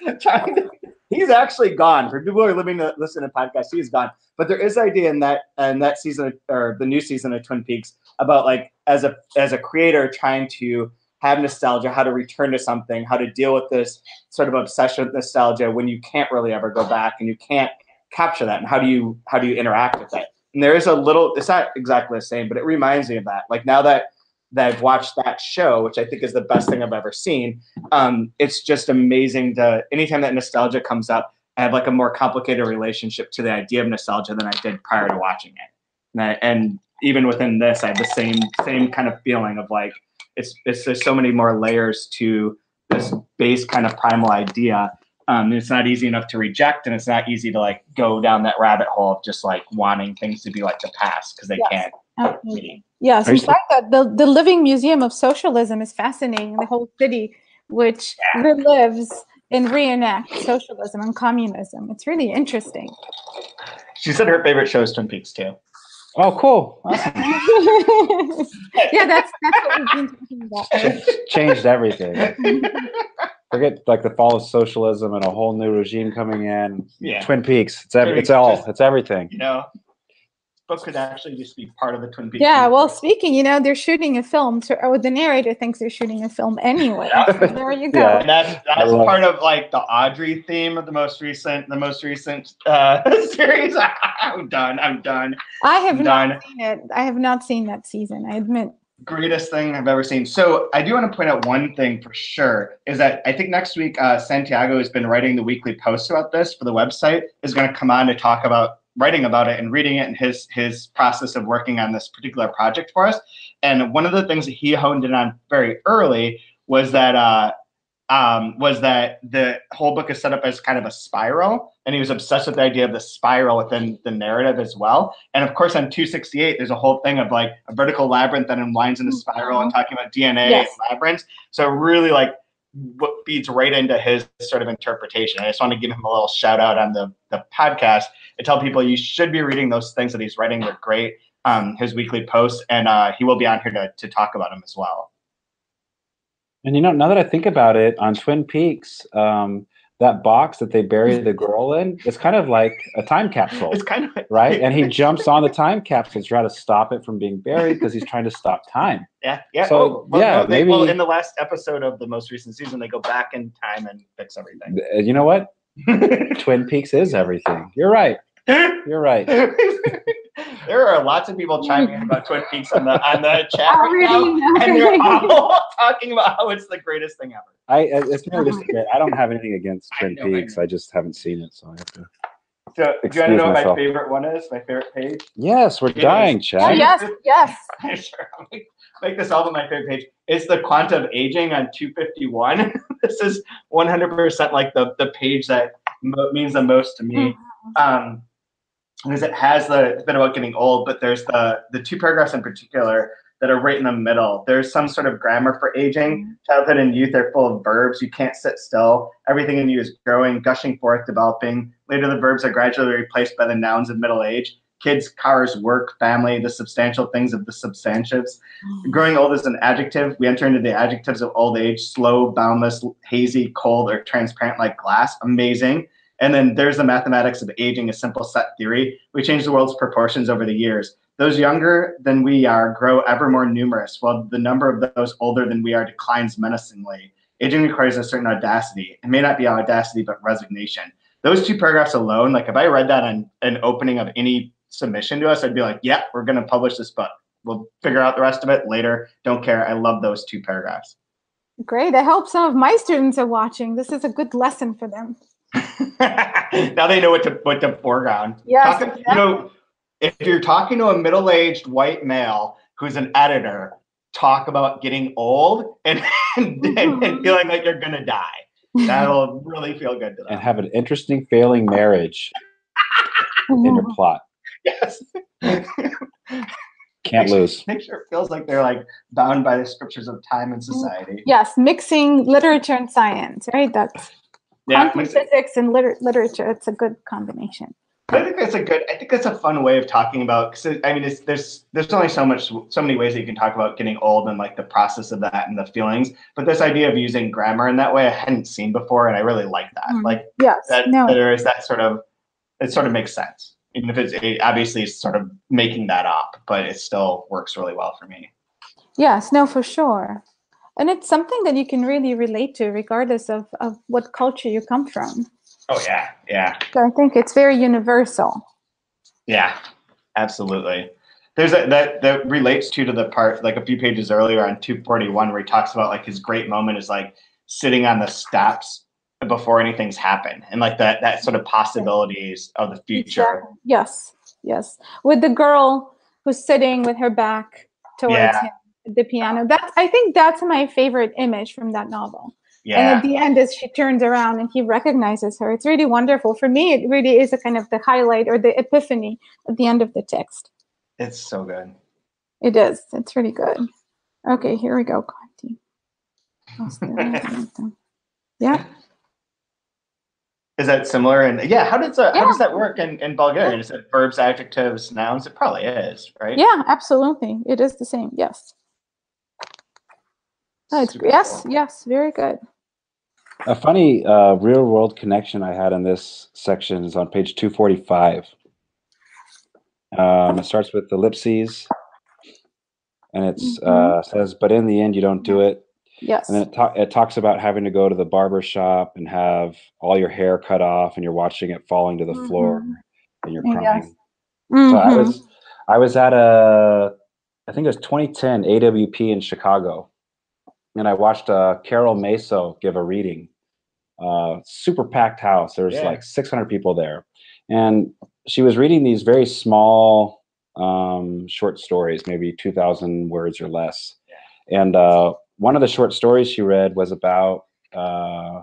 Speaker 1: trying, to, he's actually gone. For people who are living to listen to podcasts, he's gone. But there is idea in that and that season or the new season of Twin Peaks about like as a as a creator trying to have nostalgia, how to return to something, how to deal with this sort of obsession with nostalgia when you can't really ever go back and you can't capture that. And how do you how do you interact with that? And there is a little it's not exactly the same, but it reminds me of that. Like now that that I've watched that show, which I think is the best thing I've ever seen. Um, it's just amazing to anytime that nostalgia comes up, I have like a more complicated relationship to the idea of nostalgia than I did prior to watching it. And, I, and even within this, I have the same same kind of feeling of like it's it's there's so many more layers to this base kind of primal idea. Um, it's not easy enough to reject, and it's not easy to like go down that rabbit hole of just like wanting things to be like the past because they
Speaker 3: Yes.
Speaker 1: can't.
Speaker 3: Absolutely. Yes, in fact, that the, the Living Museum of Socialism is fascinating. The whole city, which relives and reenacts socialism and communism. It's really interesting.
Speaker 1: She said her favorite show is Twin Peaks too.
Speaker 2: Oh, cool. Awesome.
Speaker 3: yeah, that's that's what we've been talking about.
Speaker 2: Changed everything. Forget like the fall of socialism and a whole new regime coming in.
Speaker 1: Yeah.
Speaker 2: Twin Peaks. It's every, it's all.
Speaker 1: just-
Speaker 2: It's everything.
Speaker 1: You know, book could actually just be part of the Twin Peaks.
Speaker 3: Yeah, well, speaking, you know, they're shooting a film, so, or the narrator thinks they're shooting a film anyway.
Speaker 1: Yeah.
Speaker 3: So there you go.
Speaker 2: Yeah.
Speaker 1: And that's that's
Speaker 2: love-
Speaker 1: part of like the Audrey theme of the most recent the most recent uh, series. I'm done. I'm done.
Speaker 3: I have
Speaker 1: I'm
Speaker 3: not
Speaker 1: done.
Speaker 3: seen it. I have not seen that season. I admit.
Speaker 1: Greatest thing I've ever seen. So I do want to point out one thing for sure is that I think next week uh, Santiago has been writing the weekly post about this for the website. Is going to come on to talk about writing about it and reading it and his his process of working on this particular project for us. And one of the things that he honed in on very early was that uh, um, was that the whole book is set up as kind of a spiral, and he was obsessed with the idea of the spiral within the narrative as well. And of course, on 268, there's a whole thing of like a vertical labyrinth that unwinds in a spiral and talking about DNA
Speaker 3: Yes.
Speaker 1: and labyrinths. So really like feeds right into his sort of interpretation. I just want to give him a little shout out on the, the podcast and tell people you should be reading those things that he's writing. They're great. Um, his weekly posts, and uh, he will be on here to, to talk about them as well.
Speaker 2: And you know, now that I think about it, on Twin Peaks, um, that box that they bury mm-hmm. the girl in, it's kind of like a time capsule,
Speaker 1: It's kind of
Speaker 2: right? And he jumps on the time capsule to try to stop it from being buried because he's trying to stop time.
Speaker 1: Yeah, yeah.
Speaker 2: So,
Speaker 1: oh, well,
Speaker 2: yeah,
Speaker 1: no, they, well, in the last episode of the most recent season, they go back in time and fix everything.
Speaker 2: You know what? Twin Peaks is everything. You're right. You're right.
Speaker 1: There are lots of people chiming in about Twin Peaks on the on the chat right now,
Speaker 3: Already,
Speaker 1: and they're all talking about how it's the greatest thing ever.
Speaker 2: I uh, it's merely just admit, I don't have anything against
Speaker 1: I
Speaker 2: Twin
Speaker 1: know,
Speaker 2: Peaks.
Speaker 1: know.
Speaker 2: I just haven't seen it, so I have to.
Speaker 1: So, do you want to
Speaker 2: Excuse
Speaker 1: know what my favorite one is? My favorite page.
Speaker 2: Yes, we're
Speaker 1: It
Speaker 2: dying,
Speaker 1: is.
Speaker 3: Oh,
Speaker 2: Chad.
Speaker 3: yes, yes.
Speaker 1: sure. Make, make this album my favorite page. It's the quant of aging on 251. this is 100% like the, the page that mo- means the most to me. Um, because it has the it's bit about getting old, but there's the the two paragraphs in particular that are right in the middle. There's some sort of grammar for aging. Mm-hmm. Childhood and youth are full of verbs. You can't sit still. Everything in you is growing, gushing forth, developing. Later, the verbs are gradually replaced by the nouns of middle age. Kids, cars, work, family, the substantial things of the substantives. Mm-hmm. Growing old is an adjective. We enter into the adjectives of old age slow, boundless, hazy, cold, or transparent like glass. Amazing. And then there's the mathematics of aging, a simple set theory. We change the world's proportions over the years. Those younger than we are grow ever more numerous, while the number of those older than we are declines menacingly. Aging requires a certain audacity. It may not be audacity, but resignation. Those two paragraphs alone, like if I read that on an opening of any submission to us, I'd be like, yeah, we're going to publish this book. We'll figure out the rest of it later. Don't care. I love those two paragraphs.
Speaker 3: Great. I hope some of my students are watching. This is a good lesson for them.
Speaker 1: now they know what to what to foreground.
Speaker 3: Yes,
Speaker 1: Talk- you know, if you're talking to a middle-aged white male who's an editor, talk about getting old and and, and, and feeling like you're gonna die. That'll really feel good to them.
Speaker 2: And have an interesting failing marriage in your mm-hmm. plot.
Speaker 1: yes.
Speaker 2: Can't lose.
Speaker 1: Make sure it feels like they're like bound by the scriptures of time and mm-hmm. society.
Speaker 3: yes, mixing literature and science, right? That's
Speaker 1: Yeah,
Speaker 3: quantum physics and liter- literature. It's a good combination.
Speaker 1: I think that's a good. I think that's a fun way of talking about. Because I mean, it's, there's there's only so much, so many ways that you can talk about getting old and like the process of that and the feelings. But this idea of using grammar in that way, I hadn't seen before, and I really like that.
Speaker 3: Mm.
Speaker 1: Like
Speaker 3: Yes.
Speaker 1: that,
Speaker 3: no.
Speaker 1: there is that sort of. It sort of makes sense, even if it's it obviously it's sort of making that up, but it still works really well for me.
Speaker 3: Yes, no, for sure. And it's something that you can really relate to, regardless of, of what culture you come from.
Speaker 1: Oh yeah, yeah.
Speaker 3: So I think it's very universal.
Speaker 1: Yeah, absolutely. there's a that that relates to to the part like a few pages earlier on 241 where he talks about like his great moment is like sitting on the steps before anything's happened and like that that sort of possibilities of the future
Speaker 3: Exactly. Yes, yes. With the girl who's sitting with her back towards
Speaker 1: Yeah.
Speaker 3: him the piano. That I think that's my favorite image from that novel.
Speaker 1: Yeah.
Speaker 3: And at the end, as she turns around and he recognizes her, it's really wonderful. For me, it really is a kind of the highlight or the epiphany at the end of the text.
Speaker 1: it's so good
Speaker 3: It is. It's really good. Okay, here we go. Conti. Yeah.
Speaker 1: is that similar and yeah how does that how does that work in, in bulgarian is it verbs adjectives nouns it probably is right
Speaker 3: Yeah, absolutely. It is the same. Yes. It's, yes, yes, very good.
Speaker 2: A funny uh, real world connection I had in this section is on page 245. Um, it starts with ellipses, and it
Speaker 3: Mhm.
Speaker 2: uh, says, "But in the end, you don't do it."
Speaker 3: Yes.
Speaker 2: And then it, ta- it talks about having to go to the barber shop and have all your hair cut off, and you're watching it falling to the floor,
Speaker 3: Mhm.
Speaker 2: and you're
Speaker 3: Yes.
Speaker 2: crying. So I
Speaker 3: Mhm.
Speaker 2: was, I was at a, I think it was 2010 AWP in Chicago, and I watched uh, Carol Maso give a reading. Uh, super packed house. There was
Speaker 1: Yeah.
Speaker 2: like 600 people there, and she was reading these very small um, short stories, maybe 2,000 words or less. And uh, one of the short stories she read was about uh,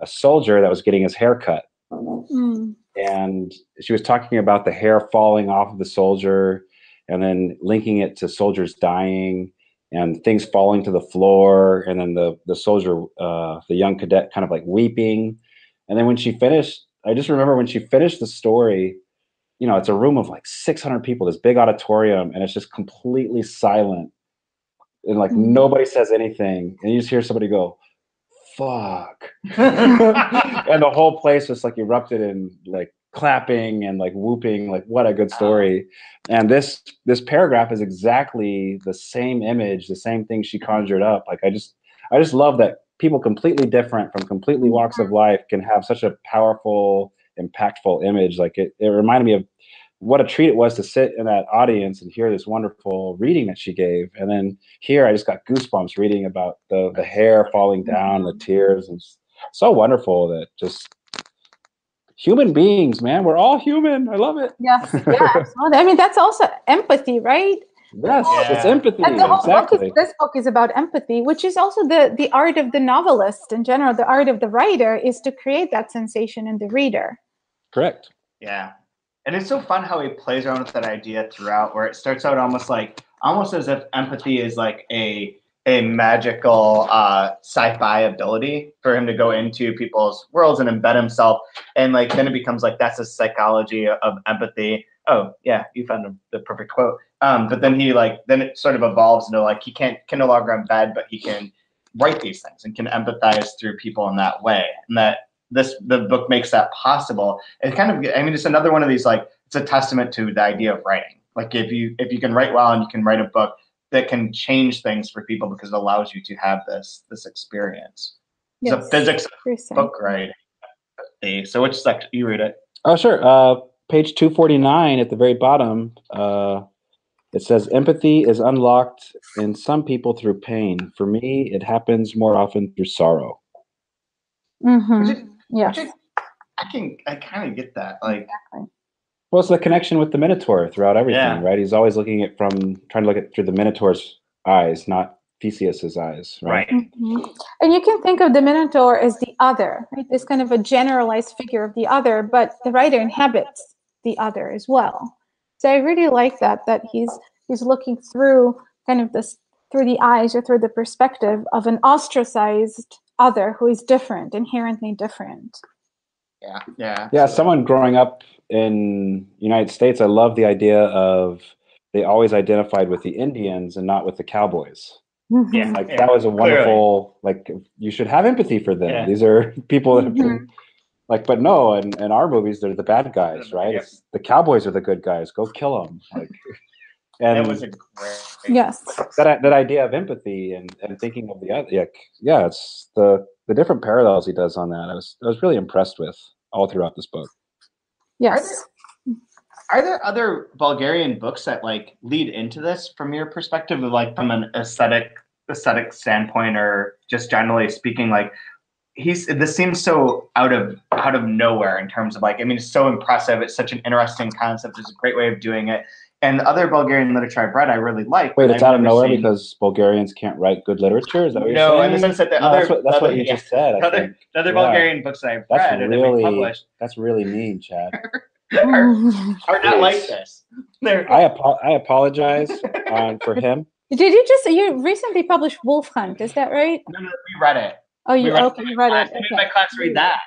Speaker 2: a soldier that was getting his hair cut
Speaker 3: Mm.
Speaker 2: and she was talking about the hair falling off of the soldier and then linking it to soldiers dying and things falling to the floor and then the the soldier uh, the young cadet kind of like weeping. And then when she finished i just remember when she finished the story you know it's a room of like 600 people this big auditorium and it's just completely silent. And like
Speaker 3: Mhm.
Speaker 2: nobody says anything and you just hear somebody go fuck. And the whole place just like erupted in like clapping and like whooping like what a good story. And this this paragraph is exactly the same image the same thing she mm-hmm. conjured up. Like i just i just love that people completely different from completely mm-hmm. walks of life can have such a powerful impactful image. Like it, it reminded me of what a treat it was to sit in that audience and hear this wonderful reading that she gave. And then here i just got goosebumps reading about the the hair falling down the mm-hmm. tears. And so wonderful that just human beings man we're all human i love it
Speaker 3: Yes. Yeah. absolutely. I mean, that's also empathy, right?
Speaker 2: yes it's empathy
Speaker 3: And the whole
Speaker 2: exactly
Speaker 3: book is, this book is about empathy, which is also the the art of the novelist in general. The art of the writer is to create that sensation in the reader.
Speaker 2: correct
Speaker 1: Yeah. And it's so fun how he plays around with that idea throughout where it starts out almost like almost as if empathy is like a a magical uh, sci-fi ability for him to go into people's worlds and embed himself. And like then it becomes like that's a psychology of empathy. Oh yeah you found the- perfect quote. Um, but then he like then it sort of evolves into like he can't can no longer embed but he can write these things and can empathize through people in that way. And that this the book makes that possible. It kind of i mean it's another one of these like it's a testament to the idea of writing. Like if you if you can write well and you can write a book that can change things for people because it allows you to have this this experience. It's a physics
Speaker 3: Precisely.
Speaker 1: book writing so which section you read it.
Speaker 2: Oh sure. Uh page 249 at the very bottom uh it says empathy is unlocked in some people through pain. For me it happens more often through sorrow.
Speaker 3: Mm-hmm.
Speaker 1: Which is-
Speaker 3: Yes.
Speaker 1: is- i can i kind of get that like
Speaker 2: Well, it's the connection with the Minotaur throughout everything,
Speaker 1: Yeah.
Speaker 2: right? He's always looking at from trying to look at through the Minotaur's eyes, not Theseus's eyes, right?
Speaker 3: Mhm. And you can think of the Minotaur as the other, right? This kind of a generalized figure of the other, but the writer inhabits the other as well. So I really like that that he's he's looking through kind of this through the eyes or through the perspective of an ostracized other who is different, inherently different.
Speaker 1: Yeah yeah
Speaker 2: Yeah, someone growing up in United States, I love the idea of they always identified with the Indians and not with the cowboys.
Speaker 1: yeah,
Speaker 2: Like
Speaker 1: yeah.
Speaker 2: that was a
Speaker 1: clearly.
Speaker 2: wonderful like you should have empathy for them.
Speaker 1: Yeah.
Speaker 2: These are people that have
Speaker 3: Mhm.
Speaker 2: been like but no, in, in our movies they're the bad guys, right?
Speaker 1: Yep.
Speaker 2: The cowboys are the good guys. Go kill them. Like and
Speaker 1: that was a great
Speaker 3: Yes.
Speaker 2: that that idea of empathy and, and thinking of the other yeah, yeah it's the the different parallels he does on that i was i was really impressed with all throughout this book.
Speaker 3: Yes.
Speaker 1: are there other Bulgarian books that like lead into this from your perspective of like from an aesthetic aesthetic standpoint or just generally speaking like he's this seems so out of out of nowhere in terms of like I mean it's so impressive. It's such an interesting concept. It's a great way of doing it and the other Bulgarian literature I've read I really like
Speaker 2: Wait,
Speaker 1: but
Speaker 2: it's
Speaker 1: I've
Speaker 2: out of nowhere
Speaker 1: seen-
Speaker 2: because Bulgarians can't write good literature. Is that what you're
Speaker 1: no
Speaker 2: saying?
Speaker 1: in the sense that the
Speaker 2: No,
Speaker 1: other
Speaker 2: that's what, that's
Speaker 1: other,
Speaker 2: what you
Speaker 1: yeah,
Speaker 2: just said. I
Speaker 1: the other,
Speaker 2: think.
Speaker 1: the other
Speaker 2: Yeah.
Speaker 1: Bulgarian books that I've
Speaker 2: That's
Speaker 1: read and
Speaker 2: really-
Speaker 1: have been published
Speaker 2: That's really mean, Chad.
Speaker 1: are, are not like this they're
Speaker 2: I apo- I apologize um, for him.
Speaker 3: Did you just you recently published Wolf Hunt? Is that right?
Speaker 1: no, no, we read it
Speaker 3: Oh, you
Speaker 1: we read,
Speaker 3: okay? You read
Speaker 1: class,
Speaker 3: it.
Speaker 1: I made
Speaker 3: Okay.
Speaker 1: my class read that.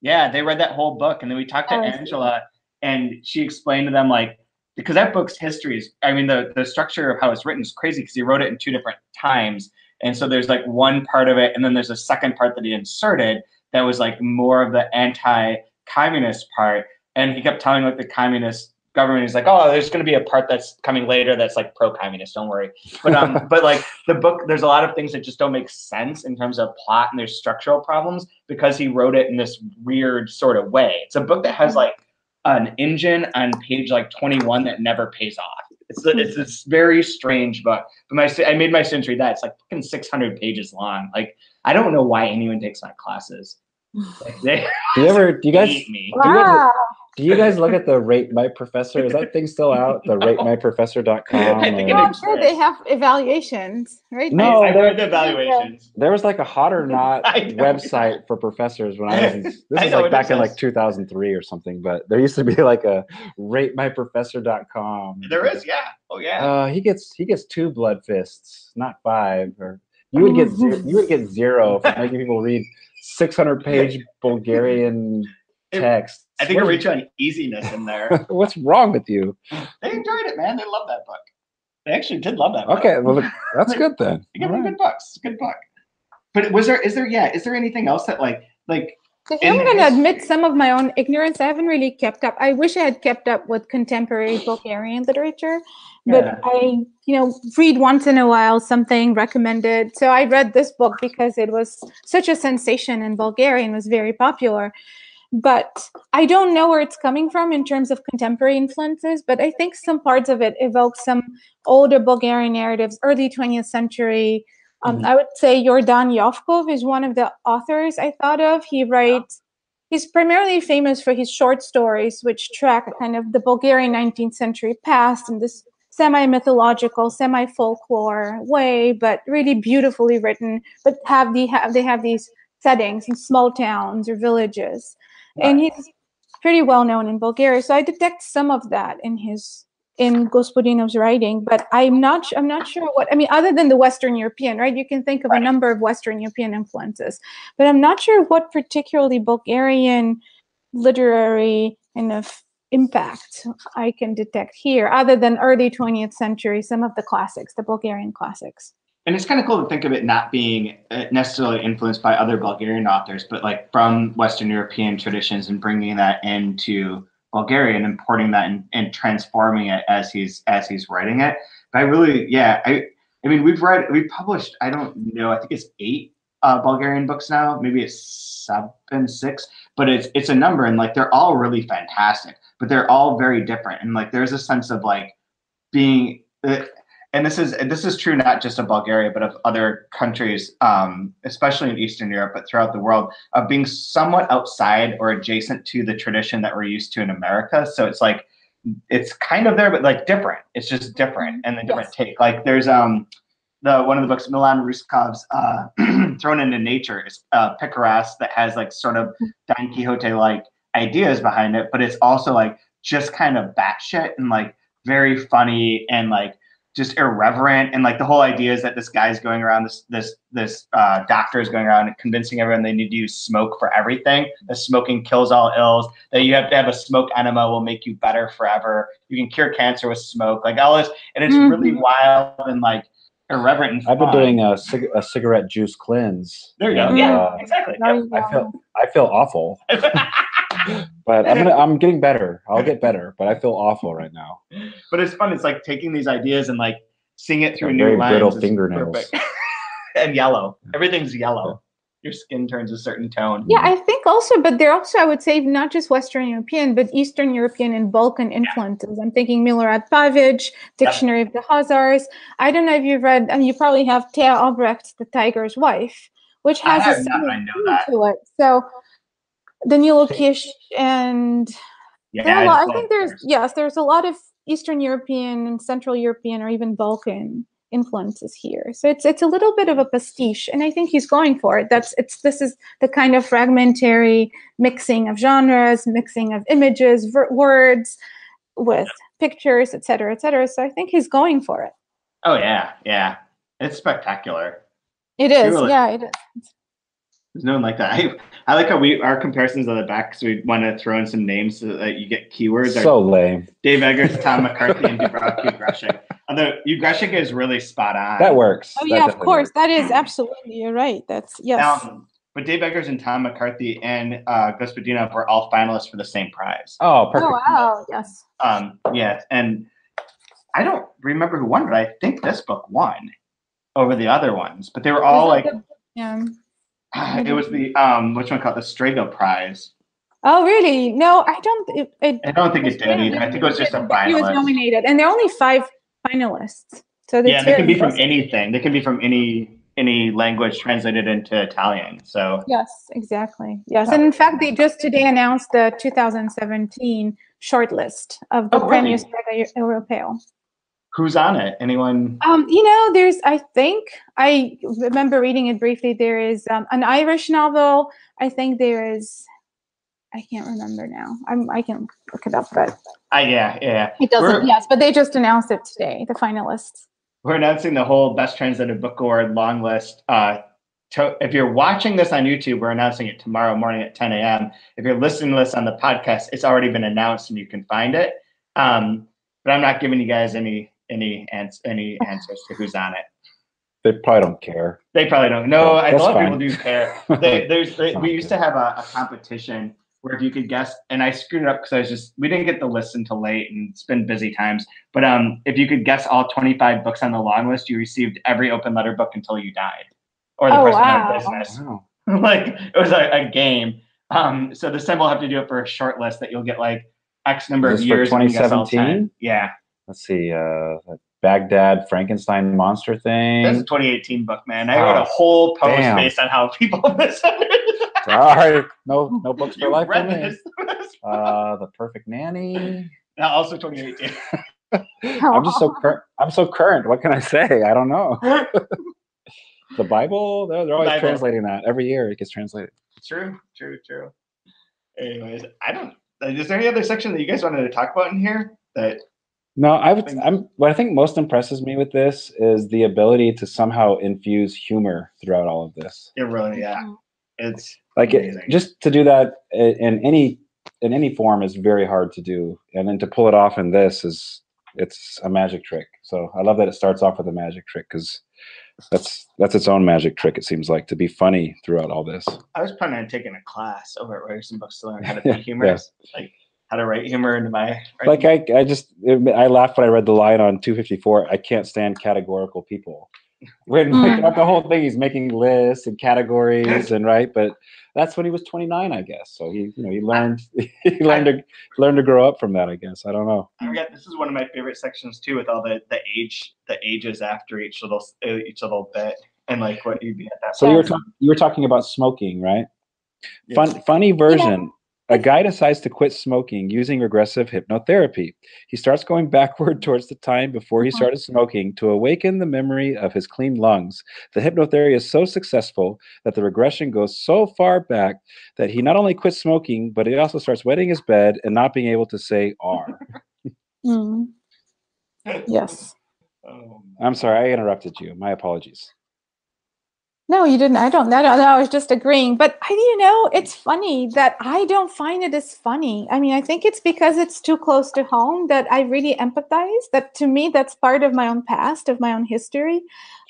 Speaker 1: Yeah, they read that whole book, and then we talked to
Speaker 3: Oh,
Speaker 1: Angela, and she explained to them like because that book's history is. I mean, the the structure of how it's written is crazy because he wrote it in two different times, and so there's like one part of it, and then there's a second part that he inserted that was like more of the anti-communist part, and he kept telling like the communist government he's like oh there's going to be a part that's coming later that's like pro-communist don't worry. But um but like the book there's a lot of things that just don't make sense in terms of plot and there's structural problems because he wrote it in this weird sort of way. It's a book that has like an engine on page like 21 that never pays off it's a, it's this very strange book but my i made my students read that it's like fucking 600 pages long like i don't know why anyone takes my classes like they
Speaker 2: Do you ever? Do you guys?
Speaker 1: hate me
Speaker 2: Do you guys-
Speaker 3: Wow.
Speaker 2: Do you guys look at the Rate My Professor? Is that thing still out? The RateMyProfessor.com.
Speaker 1: I think it
Speaker 2: or-
Speaker 3: Well, I'm sure they have evaluations, right?
Speaker 2: No,
Speaker 1: I, I
Speaker 2: there-
Speaker 1: read the evaluations
Speaker 2: There was like a hot or not website for professors when I was. In, this
Speaker 1: I
Speaker 2: is like back in like 2003 or something. But there used to be like a RateMyProfessor.com.
Speaker 1: there is yeah oh yeah
Speaker 2: Uh, he gets he gets two blood fists, not five. Or you would get zero, you would get zero for making people read 600 page Bulgarian text.
Speaker 1: I think I reach on easiness in there.
Speaker 2: What's wrong with you?
Speaker 1: they enjoyed it, man. They love that book. They actually did love that book.
Speaker 2: Okay, well that's good then.
Speaker 1: They give
Speaker 2: right.
Speaker 1: good books. It's a good book. But was there is there yeah, is there anything else that like like
Speaker 3: So I'm going to admit some of my own ignorance. I haven't really kept up. I wish I had kept up with contemporary Bulgarian literature, but
Speaker 1: Yeah.
Speaker 3: I, you know, read once in a while something recommended. So I read this book because it was such a sensation in Bulgaria and was very popular. But I don't know where it's coming from in terms of contemporary influences, but I think some parts of it evoke some older Bulgarian narratives, early 20th century. Um,
Speaker 2: Mhm.
Speaker 3: I would say Jordan Yovkov is one of the authors I thought of. He writes, he's primarily famous for his short stories, which track kind of the Bulgarian 19th century past in this semi mythological, semi folklore way, but really beautifully written. But have the have they have these settings in small towns or villages, and he's pretty well known in Bulgaria. So I detect some of that in his in Gospodinov's writing, but I'm not I'm not sure what I mean other than the Western European, right? You can think of
Speaker 1: Right.
Speaker 3: a number of Western European influences, but I'm not sure what particularly Bulgarian literary kind of impact I can detect here, other than early 20th century, some of the classics, the Bulgarian classics.
Speaker 1: And it's kind of cool to think of it not being uh, necessarily influenced by other Bulgarian authors, but like from Western European traditions and bringing that into Bulgarian, importing that and, and transforming it as he's as he's writing it. But I really, yeah, I I mean, we've read, we published, I don't know, I think it's eight uh, Bulgarian books now, maybe it's seven, six, but it's it's a number, and like they're all really fantastic, but they're all very different, and like there's a sense of like being. Uh, and this is this is true not just of Bulgaria but of other countries, um, especially in Eastern Europe, but throughout the world, of being somewhat outside or adjacent to the tradition that we're used to in America. So it's like it's kind of there, but like different. It's just different and a different
Speaker 3: Yes.
Speaker 1: take. Like there's um the one of the books Milen Ruskov's uh, Thrown into Nature is uh, Picaras that has like sort of Don Quixote like ideas behind it, but it's also like just kind of batshit and like very funny and like just irreverent. And like the whole idea is that this guy's going around this this this uh, doctor is going around and convincing everyone they need to use smoke for everything. That smoking kills all ills. That you have to have a smoke enema will make you better forever. You can cure cancer with smoke. Like all this and it's really
Speaker 3: Mhm.
Speaker 1: wild and like irreverent and
Speaker 2: I've been doing a, cig- a cigarette juice cleanse.
Speaker 1: there you go.
Speaker 2: And,
Speaker 1: yeah
Speaker 2: uh,
Speaker 1: exactly. Yep.
Speaker 2: I feel I feel awful, but I'm gonna I'm getting better. I'll get better, but I feel awful right now.
Speaker 1: but it's fun it's like taking these ideas and like seeing it through a
Speaker 2: Got
Speaker 1: new
Speaker 2: very
Speaker 1: lens
Speaker 2: brittle fingernails.
Speaker 1: and yellow everything's yellow your skin turns a certain tone.
Speaker 3: Yeah, I think also, but they're also, I would say, not just Western European, but Eastern European and Balkan influences. I'm thinking Milorad Pavic, Dictionary of the Khazars. I don't know if you've read, and you probably have Téa Obreht, The Tiger's Wife, which has
Speaker 1: have
Speaker 3: a similar theme to it. So Danilo Kish and
Speaker 1: Yeah,
Speaker 3: lot, I think there's yes, there's a lot of Eastern European and Central European or even Balkan influences here. So it's it's a little bit of a pastiche, and I think he's going for it. That's it's this is the kind of fragmentary mixing of genres, mixing of images, ver- words with pictures, et cetera, et cetera. So I think he's going for it.
Speaker 1: Oh yeah, yeah. It's spectacular.
Speaker 3: It is,
Speaker 1: Truly.
Speaker 3: yeah, it is.
Speaker 1: There's no one like that. I, I like how we our comparisons on the back because we want to throw in some names so that you get keywords. Are
Speaker 2: So lame.
Speaker 1: Dave Eggers, Tom McCarthy, and Dubravka Ugresic. Although Ugresic is really spot on.
Speaker 2: That works.
Speaker 3: Oh
Speaker 2: That
Speaker 3: yeah, of course,
Speaker 2: works.
Speaker 3: that is absolutely. You're right. That's yes.
Speaker 1: Um, but Dave Eggers and Tom McCarthy and uh, Gospodinov were all finalists for the same prize.
Speaker 2: Oh, perfect.
Speaker 3: oh wow, yes.
Speaker 1: Um, yeah, and I don't remember who won, but I think this book won over the other ones. But they were all like,
Speaker 3: the- yeah.
Speaker 1: it was the um, which one called the Strega Prize.
Speaker 3: Oh really? No, I don't. It, it,
Speaker 1: I don't think it did either. I think it was just a finalist.
Speaker 3: He was nominated, and there are only five finalists. So
Speaker 1: Yeah, they can be from anything. They can be from any any language translated into Italian. So
Speaker 3: Yes, exactly. Yes, and in fact, they just today announced the 2017 shortlist of the
Speaker 1: Oh, really?
Speaker 3: Premios Europeo.
Speaker 1: Who's on it? Anyone?
Speaker 3: Um, you know, there's, I think, I remember reading it briefly. There is um, an Irish novel. I think there is, I can't remember now. I'm, I can look it up, but
Speaker 1: I yeah, yeah.
Speaker 3: it doesn't.
Speaker 1: We're-
Speaker 3: yes, but they just announced it today, the finalists.
Speaker 1: We're announcing the whole Best Translated Book Award long list. Uh, to, if you're watching this on YouTube, we're announcing it tomorrow morning at 10 a.m. If you're listening to this on the podcast, it's already been announced and you can find it. Um, but I'm not giving you guys any any ans- any answers to who's on it.
Speaker 2: They probably don't care.
Speaker 1: They probably don't. No,
Speaker 2: Yeah,
Speaker 1: I- a
Speaker 2: that's
Speaker 1: lot of
Speaker 2: fine.
Speaker 1: people do care. They, there's, they, we used to have a, a competition where if you could guess, and I screwed it up because I was just we didn't get the list until late, and it's been busy times. But um, if you could guess all 25 books on the long list, you received every open letter book until you died, or the
Speaker 3: Oh,
Speaker 1: person out
Speaker 3: wow.
Speaker 1: of business.
Speaker 2: Wow.
Speaker 1: like it was a, a game. Um, so this time we'll have to do it for a short list that you'll get like X number of years. and you guess all 10.
Speaker 2: 2017?
Speaker 1: Yeah,
Speaker 2: Let's see. Uh, Baghdad Frankenstein monster thing.
Speaker 1: that's a 2018 book, man. I wrote a
Speaker 2: Oh,
Speaker 1: whole post
Speaker 2: damn.
Speaker 1: based on how people misunderstood.
Speaker 2: Sorry, no, no books for
Speaker 1: You
Speaker 2: life for me. Uh, the Perfect Nanny.
Speaker 1: Uh, also 2018.
Speaker 2: I'm just so current. I'm so current. What can I say? I don't know. The Bible. They're, they're always
Speaker 1: Bible.
Speaker 2: translating that every year. It gets translated.
Speaker 1: true, true, true. Anyways, I don't. Is there any other section that you guys wanted to talk about in here? That
Speaker 2: No, I would. I'm. What I think most impresses me with this is the ability to somehow infuse humor throughout all of this.
Speaker 1: it really, yeah, it's
Speaker 2: Like it, just to do that in any in any form is very hard to do, and then to pull it off in this is it's a magic trick. So I love that it starts off with a magic trick because that's that's its own magic trick. It seems like to be funny throughout all this.
Speaker 1: I was planning on taking a class over at Ryerson Books to learn how to be humorous, like how to write humor into my.
Speaker 2: Like I, I just I laughed when I read the line on 254. I can't stand categorical people. When like,
Speaker 3: Mm.
Speaker 2: throughout the whole thing, he's making lists and categories and right, but that's when he was 29, I guess. So he, you know, he learned he learned to learn to grow up from that. I guess I don't know.
Speaker 1: I forget. This is one of my favorite sections too, with all the the age the ages after each little each little bit and like what you'd be at that.
Speaker 2: So you were
Speaker 3: Yes.
Speaker 2: talking you were talking about smoking, right?
Speaker 1: Yeah.
Speaker 2: Fun funny version. A guy decides to quit smoking using regressive hypnotherapy. He starts going backward towards the time before he
Speaker 3: Mhm.
Speaker 2: started smoking to awaken the memory of his clean lungs. The hypnotherapy is so successful that the regression goes so far back that he not only quits smoking, but he also starts wetting his bed and not being able to say R.
Speaker 3: Mm. Yes.
Speaker 1: Oh,
Speaker 2: I'm sorry, I interrupted you. My apologies.
Speaker 3: No, you didn't. I don't. I don't know. I was just agreeing. But I, you know, it's funny that I don't find it as funny. I mean, I think it's because it's too close to home that I really empathize. That to me, that's part of my own past, of my own history.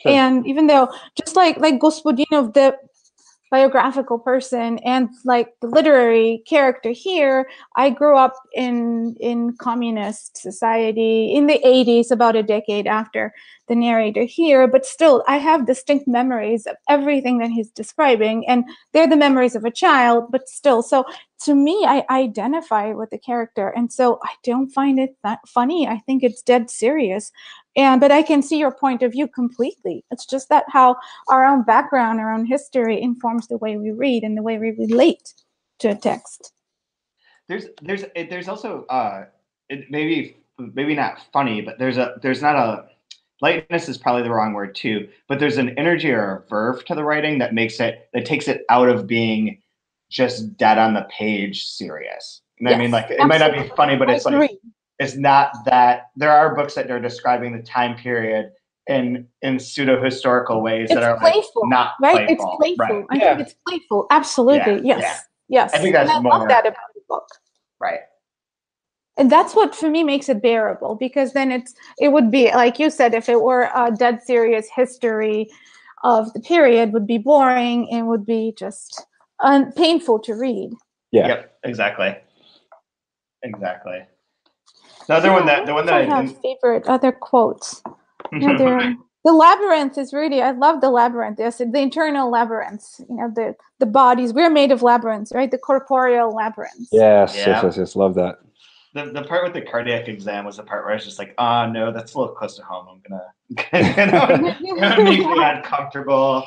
Speaker 2: Sure.
Speaker 3: And even though, just like like Gospodinov, the biographical person and like the literary character here, I grew up in in communist society in the 80s, about a decade after the narrator here, but still, I have distinct memories of everything that he's describing, and they're the memories of a child, but still. So to me, I identify with the character, and so I don't find it that funny. I think it's dead serious, and but I can see your point of view completely. It's just that how our own background, our own history informs the way we read and the way we relate to a text.
Speaker 1: There's there's there's also uh, maybe maybe not funny, but there's a there's not a lightness is probably the wrong word too, but there's an energy or a verve to the writing that makes it that takes it out of being just dead on the page serious. You know what I mean?
Speaker 3: Yes,
Speaker 1: Like it might not be funny, but
Speaker 3: I
Speaker 1: it's like it's not that there are books that are describing the time period in in pseudo historical ways
Speaker 3: It's
Speaker 1: that are
Speaker 3: playful,
Speaker 1: like not
Speaker 3: right?
Speaker 1: playful.
Speaker 3: It's playful.
Speaker 1: Right.
Speaker 3: I
Speaker 2: Yeah.
Speaker 3: think it's playful. Absolutely.
Speaker 1: Yeah,
Speaker 3: yes. Yes.
Speaker 1: I think that's
Speaker 3: and I
Speaker 1: more-
Speaker 3: love that about the book.
Speaker 1: Right.
Speaker 3: And that's what for me makes it bearable because then it's it would be like you said if it were a dead serious history of the period would be boring and would be just un- painful to read
Speaker 2: Yeah.
Speaker 1: Yep. Exactly. Exactly. The other one that the one that I
Speaker 3: have favorite other quotes Yeah, there the labyrinth is really i love the labyrinth yes the internal labyrinths you know the the bodies we're made of labyrinths right the corporeal labyrinths
Speaker 2: Yes,
Speaker 1: Yeah.
Speaker 2: yes, yes, yes. Love that.
Speaker 1: The, the part with the cardiac exam was the part where I was just like, oh no, that's a little close to home. I'm gonna, gonna, gonna make me uncomfortable.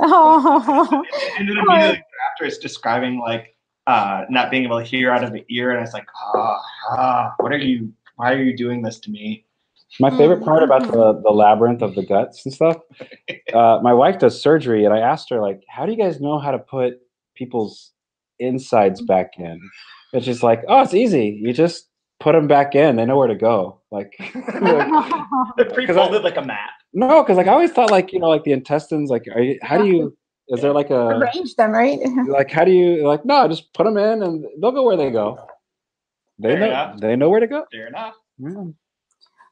Speaker 3: oh
Speaker 1: And then immediately after, it's describing like uh, not being able to hear out of the ear, and I was like, ah, ah, what are you? Why are you doing this to me?
Speaker 2: My favorite part about the, the labyrinth of the guts and stuff. Uh, my wife does surgery, and I asked her like, "How do you guys know how to put people's insides back in?" And she's like, "Oh, it's easy. You just put them back in. They know where to go." Like, like,
Speaker 1: Pre-folded like a map.
Speaker 2: no, because like I always thought like you know like the intestines. Like, are you, how do you? Is there like a
Speaker 3: arrange them right
Speaker 2: like how do you like? No, just put them in, and they'll go where they go. They
Speaker 1: Fair
Speaker 2: know.
Speaker 1: enough.
Speaker 2: They know where to go.
Speaker 1: Fair enough.
Speaker 2: Yeah.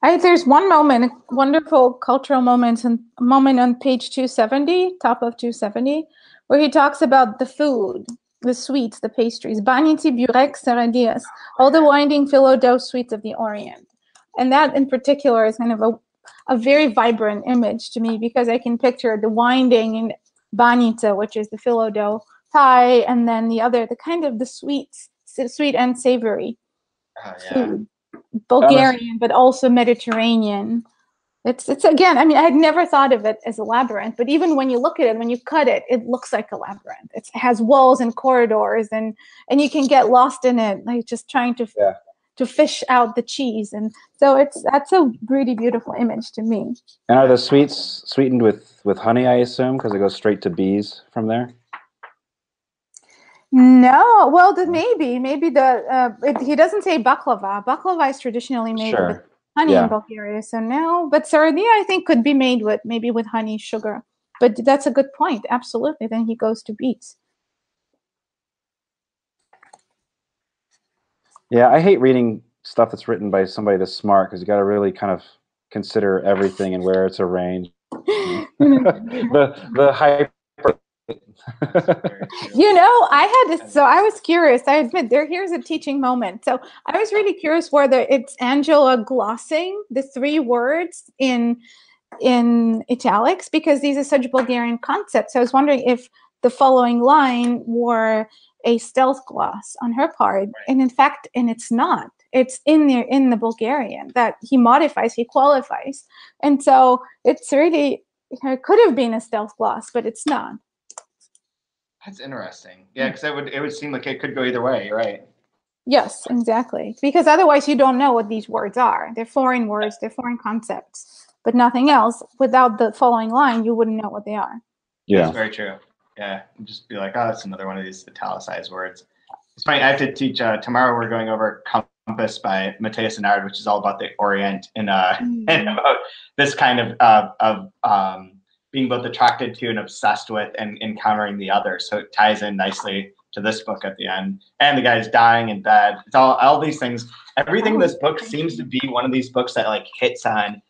Speaker 3: I, there's one moment, wonderful cultural moment, and moment on page 270, top of 270, where he talks about the food, the sweets, the pastries, baniti, burek, seradias, all the winding phyllo dough sweets of the Orient. And that in particular is kind of a, a very vibrant image to me because I can picture the winding in banita, which is the phyllo dough pie, and then the other, the kind of the sweets, sweet and savory
Speaker 1: Oh, yeah.
Speaker 3: food. Bulgarian, but also Mediterranean. It's it's again. I mean, I had never thought of it as a labyrinth, but even when you look at it, when you cut it, it looks like a labyrinth. It's, it has walls and corridors, and and you can get lost in it, like just trying to
Speaker 2: Yeah.
Speaker 3: to fish out the cheese. And so it's that's a really beautiful image to me.
Speaker 2: And are the sweets sweetened with with honey? I assume because it goes straight to bees from there.
Speaker 3: No, well, the, maybe maybe the uh, it, he doesn't say baklava. Baklava is traditionally made with
Speaker 2: Sure.
Speaker 3: Honey
Speaker 2: Yeah.
Speaker 3: in Bulgaria. So no, but saradia I think could be made with maybe with honey, sugar. But that's a good point. Absolutely. Then he goes to beets.
Speaker 2: Yeah, I hate reading stuff that's written by somebody that's smart because you got to really kind of consider everything and where it's arranged. the the.
Speaker 3: You know, I had this, so I was curious. I admit there here's a teaching moment. So I was really curious whether it's Angela glossing the three words in in italics because these are such Bulgarian concepts. So I was wondering if the following line were a stealth gloss on her part, and in fact, and it's not. It's in there in the Bulgarian that he modifies, he qualifies, and so it's really it could have been a stealth gloss, but it's not.
Speaker 1: That's interesting. Yeah, because it would it would seem like it could go either way. You're right.
Speaker 3: Yes, exactly. Because otherwise, you don't know what these words are. They're foreign words, they're foreign concepts, but nothing else. Without the following line, you wouldn't know what they are.
Speaker 2: Yeah.
Speaker 1: That's very true. Yeah, and just be like, oh, that's another one of these italicized words. It's funny. I have to teach uh, tomorrow. We're going over Compass by Mathias Énard, which is all about the Orient and uh, and about this kind of uh, of um, being both attracted to and obsessed with and encountering the other. So it ties in nicely to this book at the end. And the guy's dying in bed. It's all all these things. Everything in this book seems to be one of these books that like hits on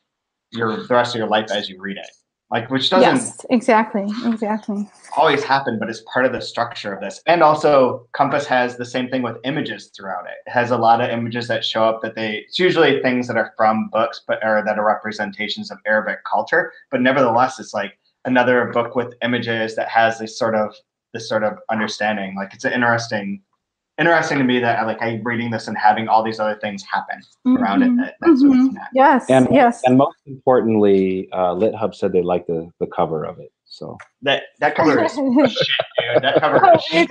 Speaker 1: your the rest of your life as you read it. Like which doesn't
Speaker 3: Yes, exactly, exactly.
Speaker 1: always happen, but it's part of the structure of this. And also, Compass has the same thing with images throughout it. It has a lot of images that show up that they, it's usually things that are from books, but or that are representations of Arabic culture. But nevertheless, it's like another book with images that has this sort of this sort of understanding. Like it's an interesting, interesting to me that I like I reading this and having all these other things happen around
Speaker 3: Mhm,
Speaker 1: it. That, that sort of
Speaker 3: mhm.
Speaker 1: connect.
Speaker 3: Yes,
Speaker 2: And
Speaker 3: yes.
Speaker 2: and most importantly, uh, LitHub said they liked the the cover of it. So
Speaker 1: That that cover is
Speaker 3: oh,
Speaker 1: shit, dude. That cover is shit.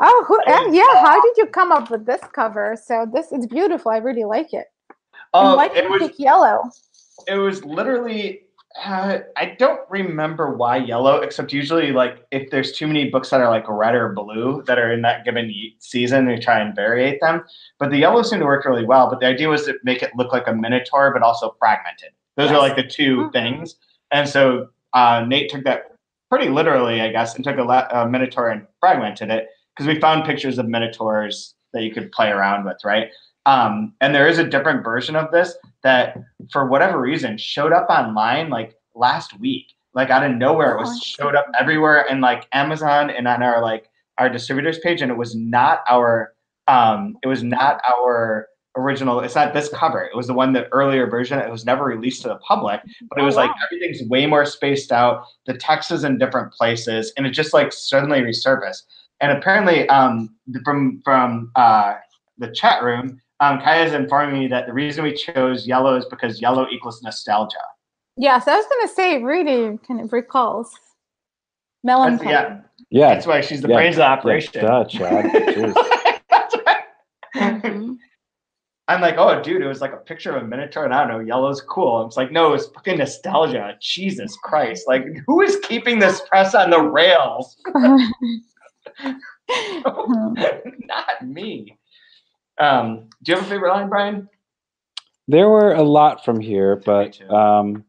Speaker 3: Oh, who, and yeah. How did you come up with this cover? So this is beautiful. I really like it. and
Speaker 1: Oh,
Speaker 3: why did
Speaker 1: it
Speaker 3: you
Speaker 1: was
Speaker 3: pick yellow?
Speaker 1: it was literally uh, i don't remember why yellow except usually like if there's too many books that are like red or blue that are in that given season we try and variate them. But the yellow seemed to work really well but the idea was to make it look like a minotaur but also fragmented. Those are like the 2
Speaker 3: Mhm.
Speaker 1: things. And so uh, nate took that pretty literally i guess and took a, la- a minotaur and fragmented it because we found pictures of minotaurs that you could play around with right um, and there is a different version of this that for whatever reason showed up online like last week. Like out of nowhere it
Speaker 3: Oh,
Speaker 1: was showed up everywhere in like amazon and on our like our distributors page and it was not our um it was not our original it's not this cover. It was the one the earlier version. It was never released to the public but it
Speaker 3: Oh,
Speaker 1: was like everything's way more spaced out. The text is in different places and it just like suddenly resurfaced. And apparently um from from uh the chat room um, Kaya is informing me that the reason we chose yellow is because yellow equals nostalgia.
Speaker 3: Yes, I was gonna say. Really, kind of recalls
Speaker 1: That's,
Speaker 3: melancholy.
Speaker 1: yeah,
Speaker 2: yeah,
Speaker 1: that's why she's the
Speaker 2: Yeah,
Speaker 1: brains of the
Speaker 2: yeah,
Speaker 1: operation.
Speaker 2: duh, Chad.
Speaker 1: That's right.
Speaker 3: Mhm.
Speaker 1: I'm like, oh, dude, it was like a picture of a minotaur, and I don't know, yellow's cool. It's like, no, it's fucking nostalgia. Jesus Christ! Like, who is keeping this press on the rails? Not me. Um, do you have a favorite line, Brian?
Speaker 2: There were a lot from here, but um,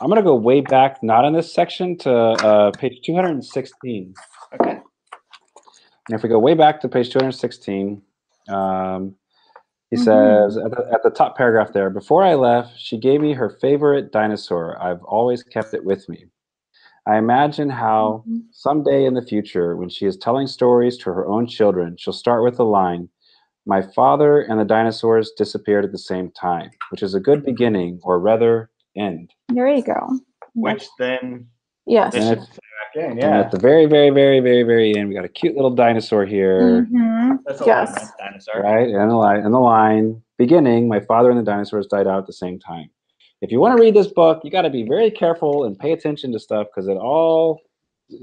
Speaker 2: I'm gonna go way back, not in this section, to uh, page 216.
Speaker 1: Okay.
Speaker 2: And if we go way back to page 216, um, he
Speaker 3: Mhm.
Speaker 2: says at the, at the top paragraph there, before I left, she gave me her favorite dinosaur. I've always kept it with me. I imagine how
Speaker 3: Mhm.
Speaker 2: someday in the future, when she is telling stories to her own children, she'll start with the line, My father and the dinosaurs disappeared at the same time, which is a good beginning, or rather, end.
Speaker 3: There you go.
Speaker 1: Which then
Speaker 3: Yes.
Speaker 2: And
Speaker 1: should fit back in,
Speaker 2: And at the very, very, very, very, very end, we got a cute little dinosaur here.
Speaker 3: Mhm.
Speaker 1: That's a
Speaker 3: Yes.
Speaker 1: yes. dinosaur.
Speaker 2: right? And the line, and the line beginning, my father and the dinosaurs died out at the same time. If you want to read this book, you got to be very careful and pay attention to stuff because it all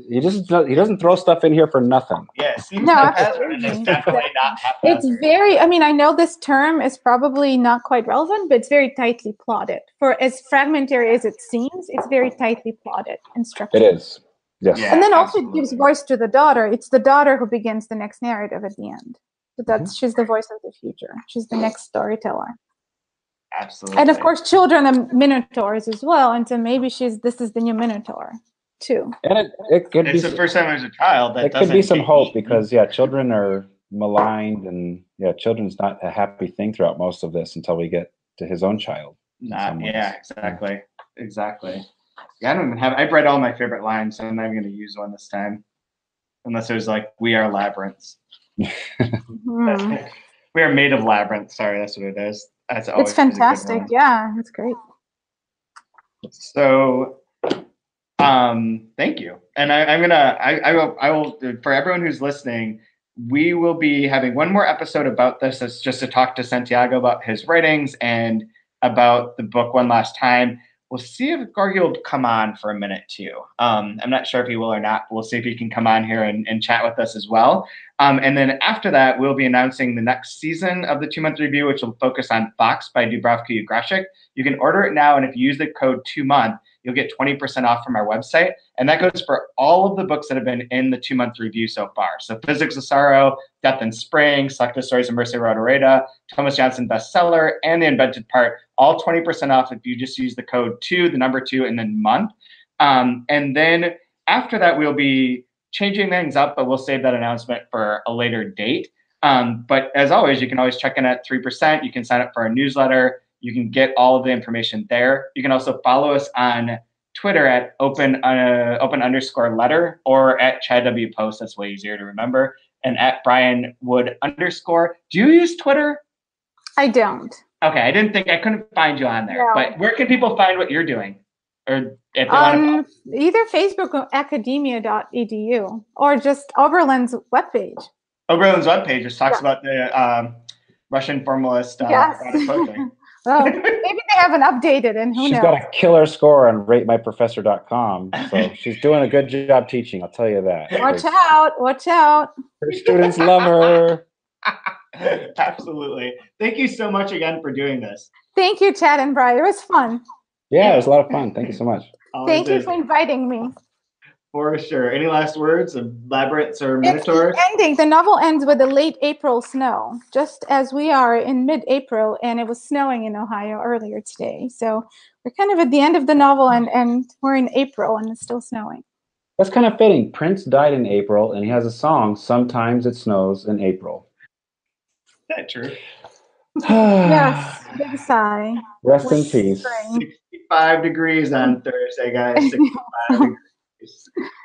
Speaker 2: he just he doesn't throw stuff in here for nothing.
Speaker 1: Yeah,
Speaker 3: No,
Speaker 1: haphazard, and it's definitely not
Speaker 3: It's very, I mean, I know this term is probably not quite relevant, but it's very tightly plotted. For as fragmentary as it seems, it's very tightly plotted and structured.
Speaker 2: It is, yes.
Speaker 1: Yeah.
Speaker 3: and then also it gives voice to the daughter. It's the daughter who begins the next narrative at the end. So that's mm-hmm. she's the voice of the future. She's the next storyteller.
Speaker 1: Absolutely.
Speaker 3: And of course, children are minotaurs as well. And so maybe she's this is the new minotaur too.
Speaker 2: And it, it could
Speaker 1: it's
Speaker 2: be
Speaker 1: the first time as a child that
Speaker 2: it could be some hope because yeah, children are maligned and yeah, children's not a happy thing throughout most of this until we get to his own child.
Speaker 1: Not, yeah, exactly, exactly. Yeah, I don't even have. I've read all my favorite lines, so I'm not even going to use one this time, unless there's like, "We are labyrinths."
Speaker 3: Hmm.
Speaker 1: we are made of labyrinths. Sorry, that's what it is. That's always
Speaker 3: It's
Speaker 1: is a good
Speaker 3: fantastic. Yeah, it's great.
Speaker 1: So, um, thank you. And I, I'm gonna, I, I will, I will, for everyone who's listening, we will be having one more episode about this. It's just to talk to Santiago about his writings and about the book one last time. We'll see if Georgi will come on for a minute too. Um, I'm not sure if he will or not. We'll see if he can come on here and, and chat with us as well. Um, and then after that, we'll be announcing the next season of the two month review, which will focus on Fox by Dubravka Ugresic. You can order it now, and if you use the code two month, you'll get 20% off from our website. And that goes for all of the books that have been in the two month review so far. So Physics of Sorrow, Death in Spring, Selected Stories of Mercè Rodoreda, Tomás Jónsson bestseller, and The Invented Part, all 20% off if you just use the code two, the number two, and then month. Um, and then after that, we'll be changing things up, but we'll save that announcement for a later date. Um, but as always, you can always check in at 3%. You can sign up for our newsletter. You can get all of the information there. You can also follow us on Twitter at open uh, open underscore letter or at Chad W Post. That's way easier to remember. And at Brian Wood underscore. Do you use Twitter?
Speaker 3: I don't.
Speaker 1: Okay, I didn't think I couldn't find you on there.
Speaker 3: No.
Speaker 1: But where can people find what you're doing? Or if they want to
Speaker 3: either Facebook or academia.edu or just Oberlin's webpage.
Speaker 1: Oberlin's webpage just talks
Speaker 3: Yeah.
Speaker 1: about the um, Russian formalist uh,
Speaker 3: Yes.
Speaker 1: erotic.
Speaker 3: Well, maybe they haven't updated and who
Speaker 2: She's
Speaker 3: knows.
Speaker 2: She's got a killer score on ratemyprofessor.com. So she's doing a good job teaching, I'll tell you that.
Speaker 3: Watch out, watch out.
Speaker 2: Her students love her.
Speaker 1: Absolutely. Thank you so much again for doing this.
Speaker 3: Thank you, Chad and Brian. It was fun.
Speaker 2: Yeah, it was a lot of fun. Thank you so much.
Speaker 1: Always
Speaker 3: Thank you for inviting me.
Speaker 1: For sure. Any last words of labyrinths or
Speaker 3: It's
Speaker 1: minotaurs?
Speaker 3: ending. The novel ends with a late April snow, just as we are in mid-April, and it was snowing in Ohio earlier today. So we're kind of at the end of the novel, and and we're in April, and it's still snowing.
Speaker 2: That's kind of fitting. Prince died in April and he has a song, Sometimes It Snows in April.
Speaker 1: Is that true?
Speaker 3: yes, big sigh.
Speaker 2: Rest in peace.
Speaker 3: Spring.
Speaker 1: 65 degrees on Thursday, guys. 65 degrees it's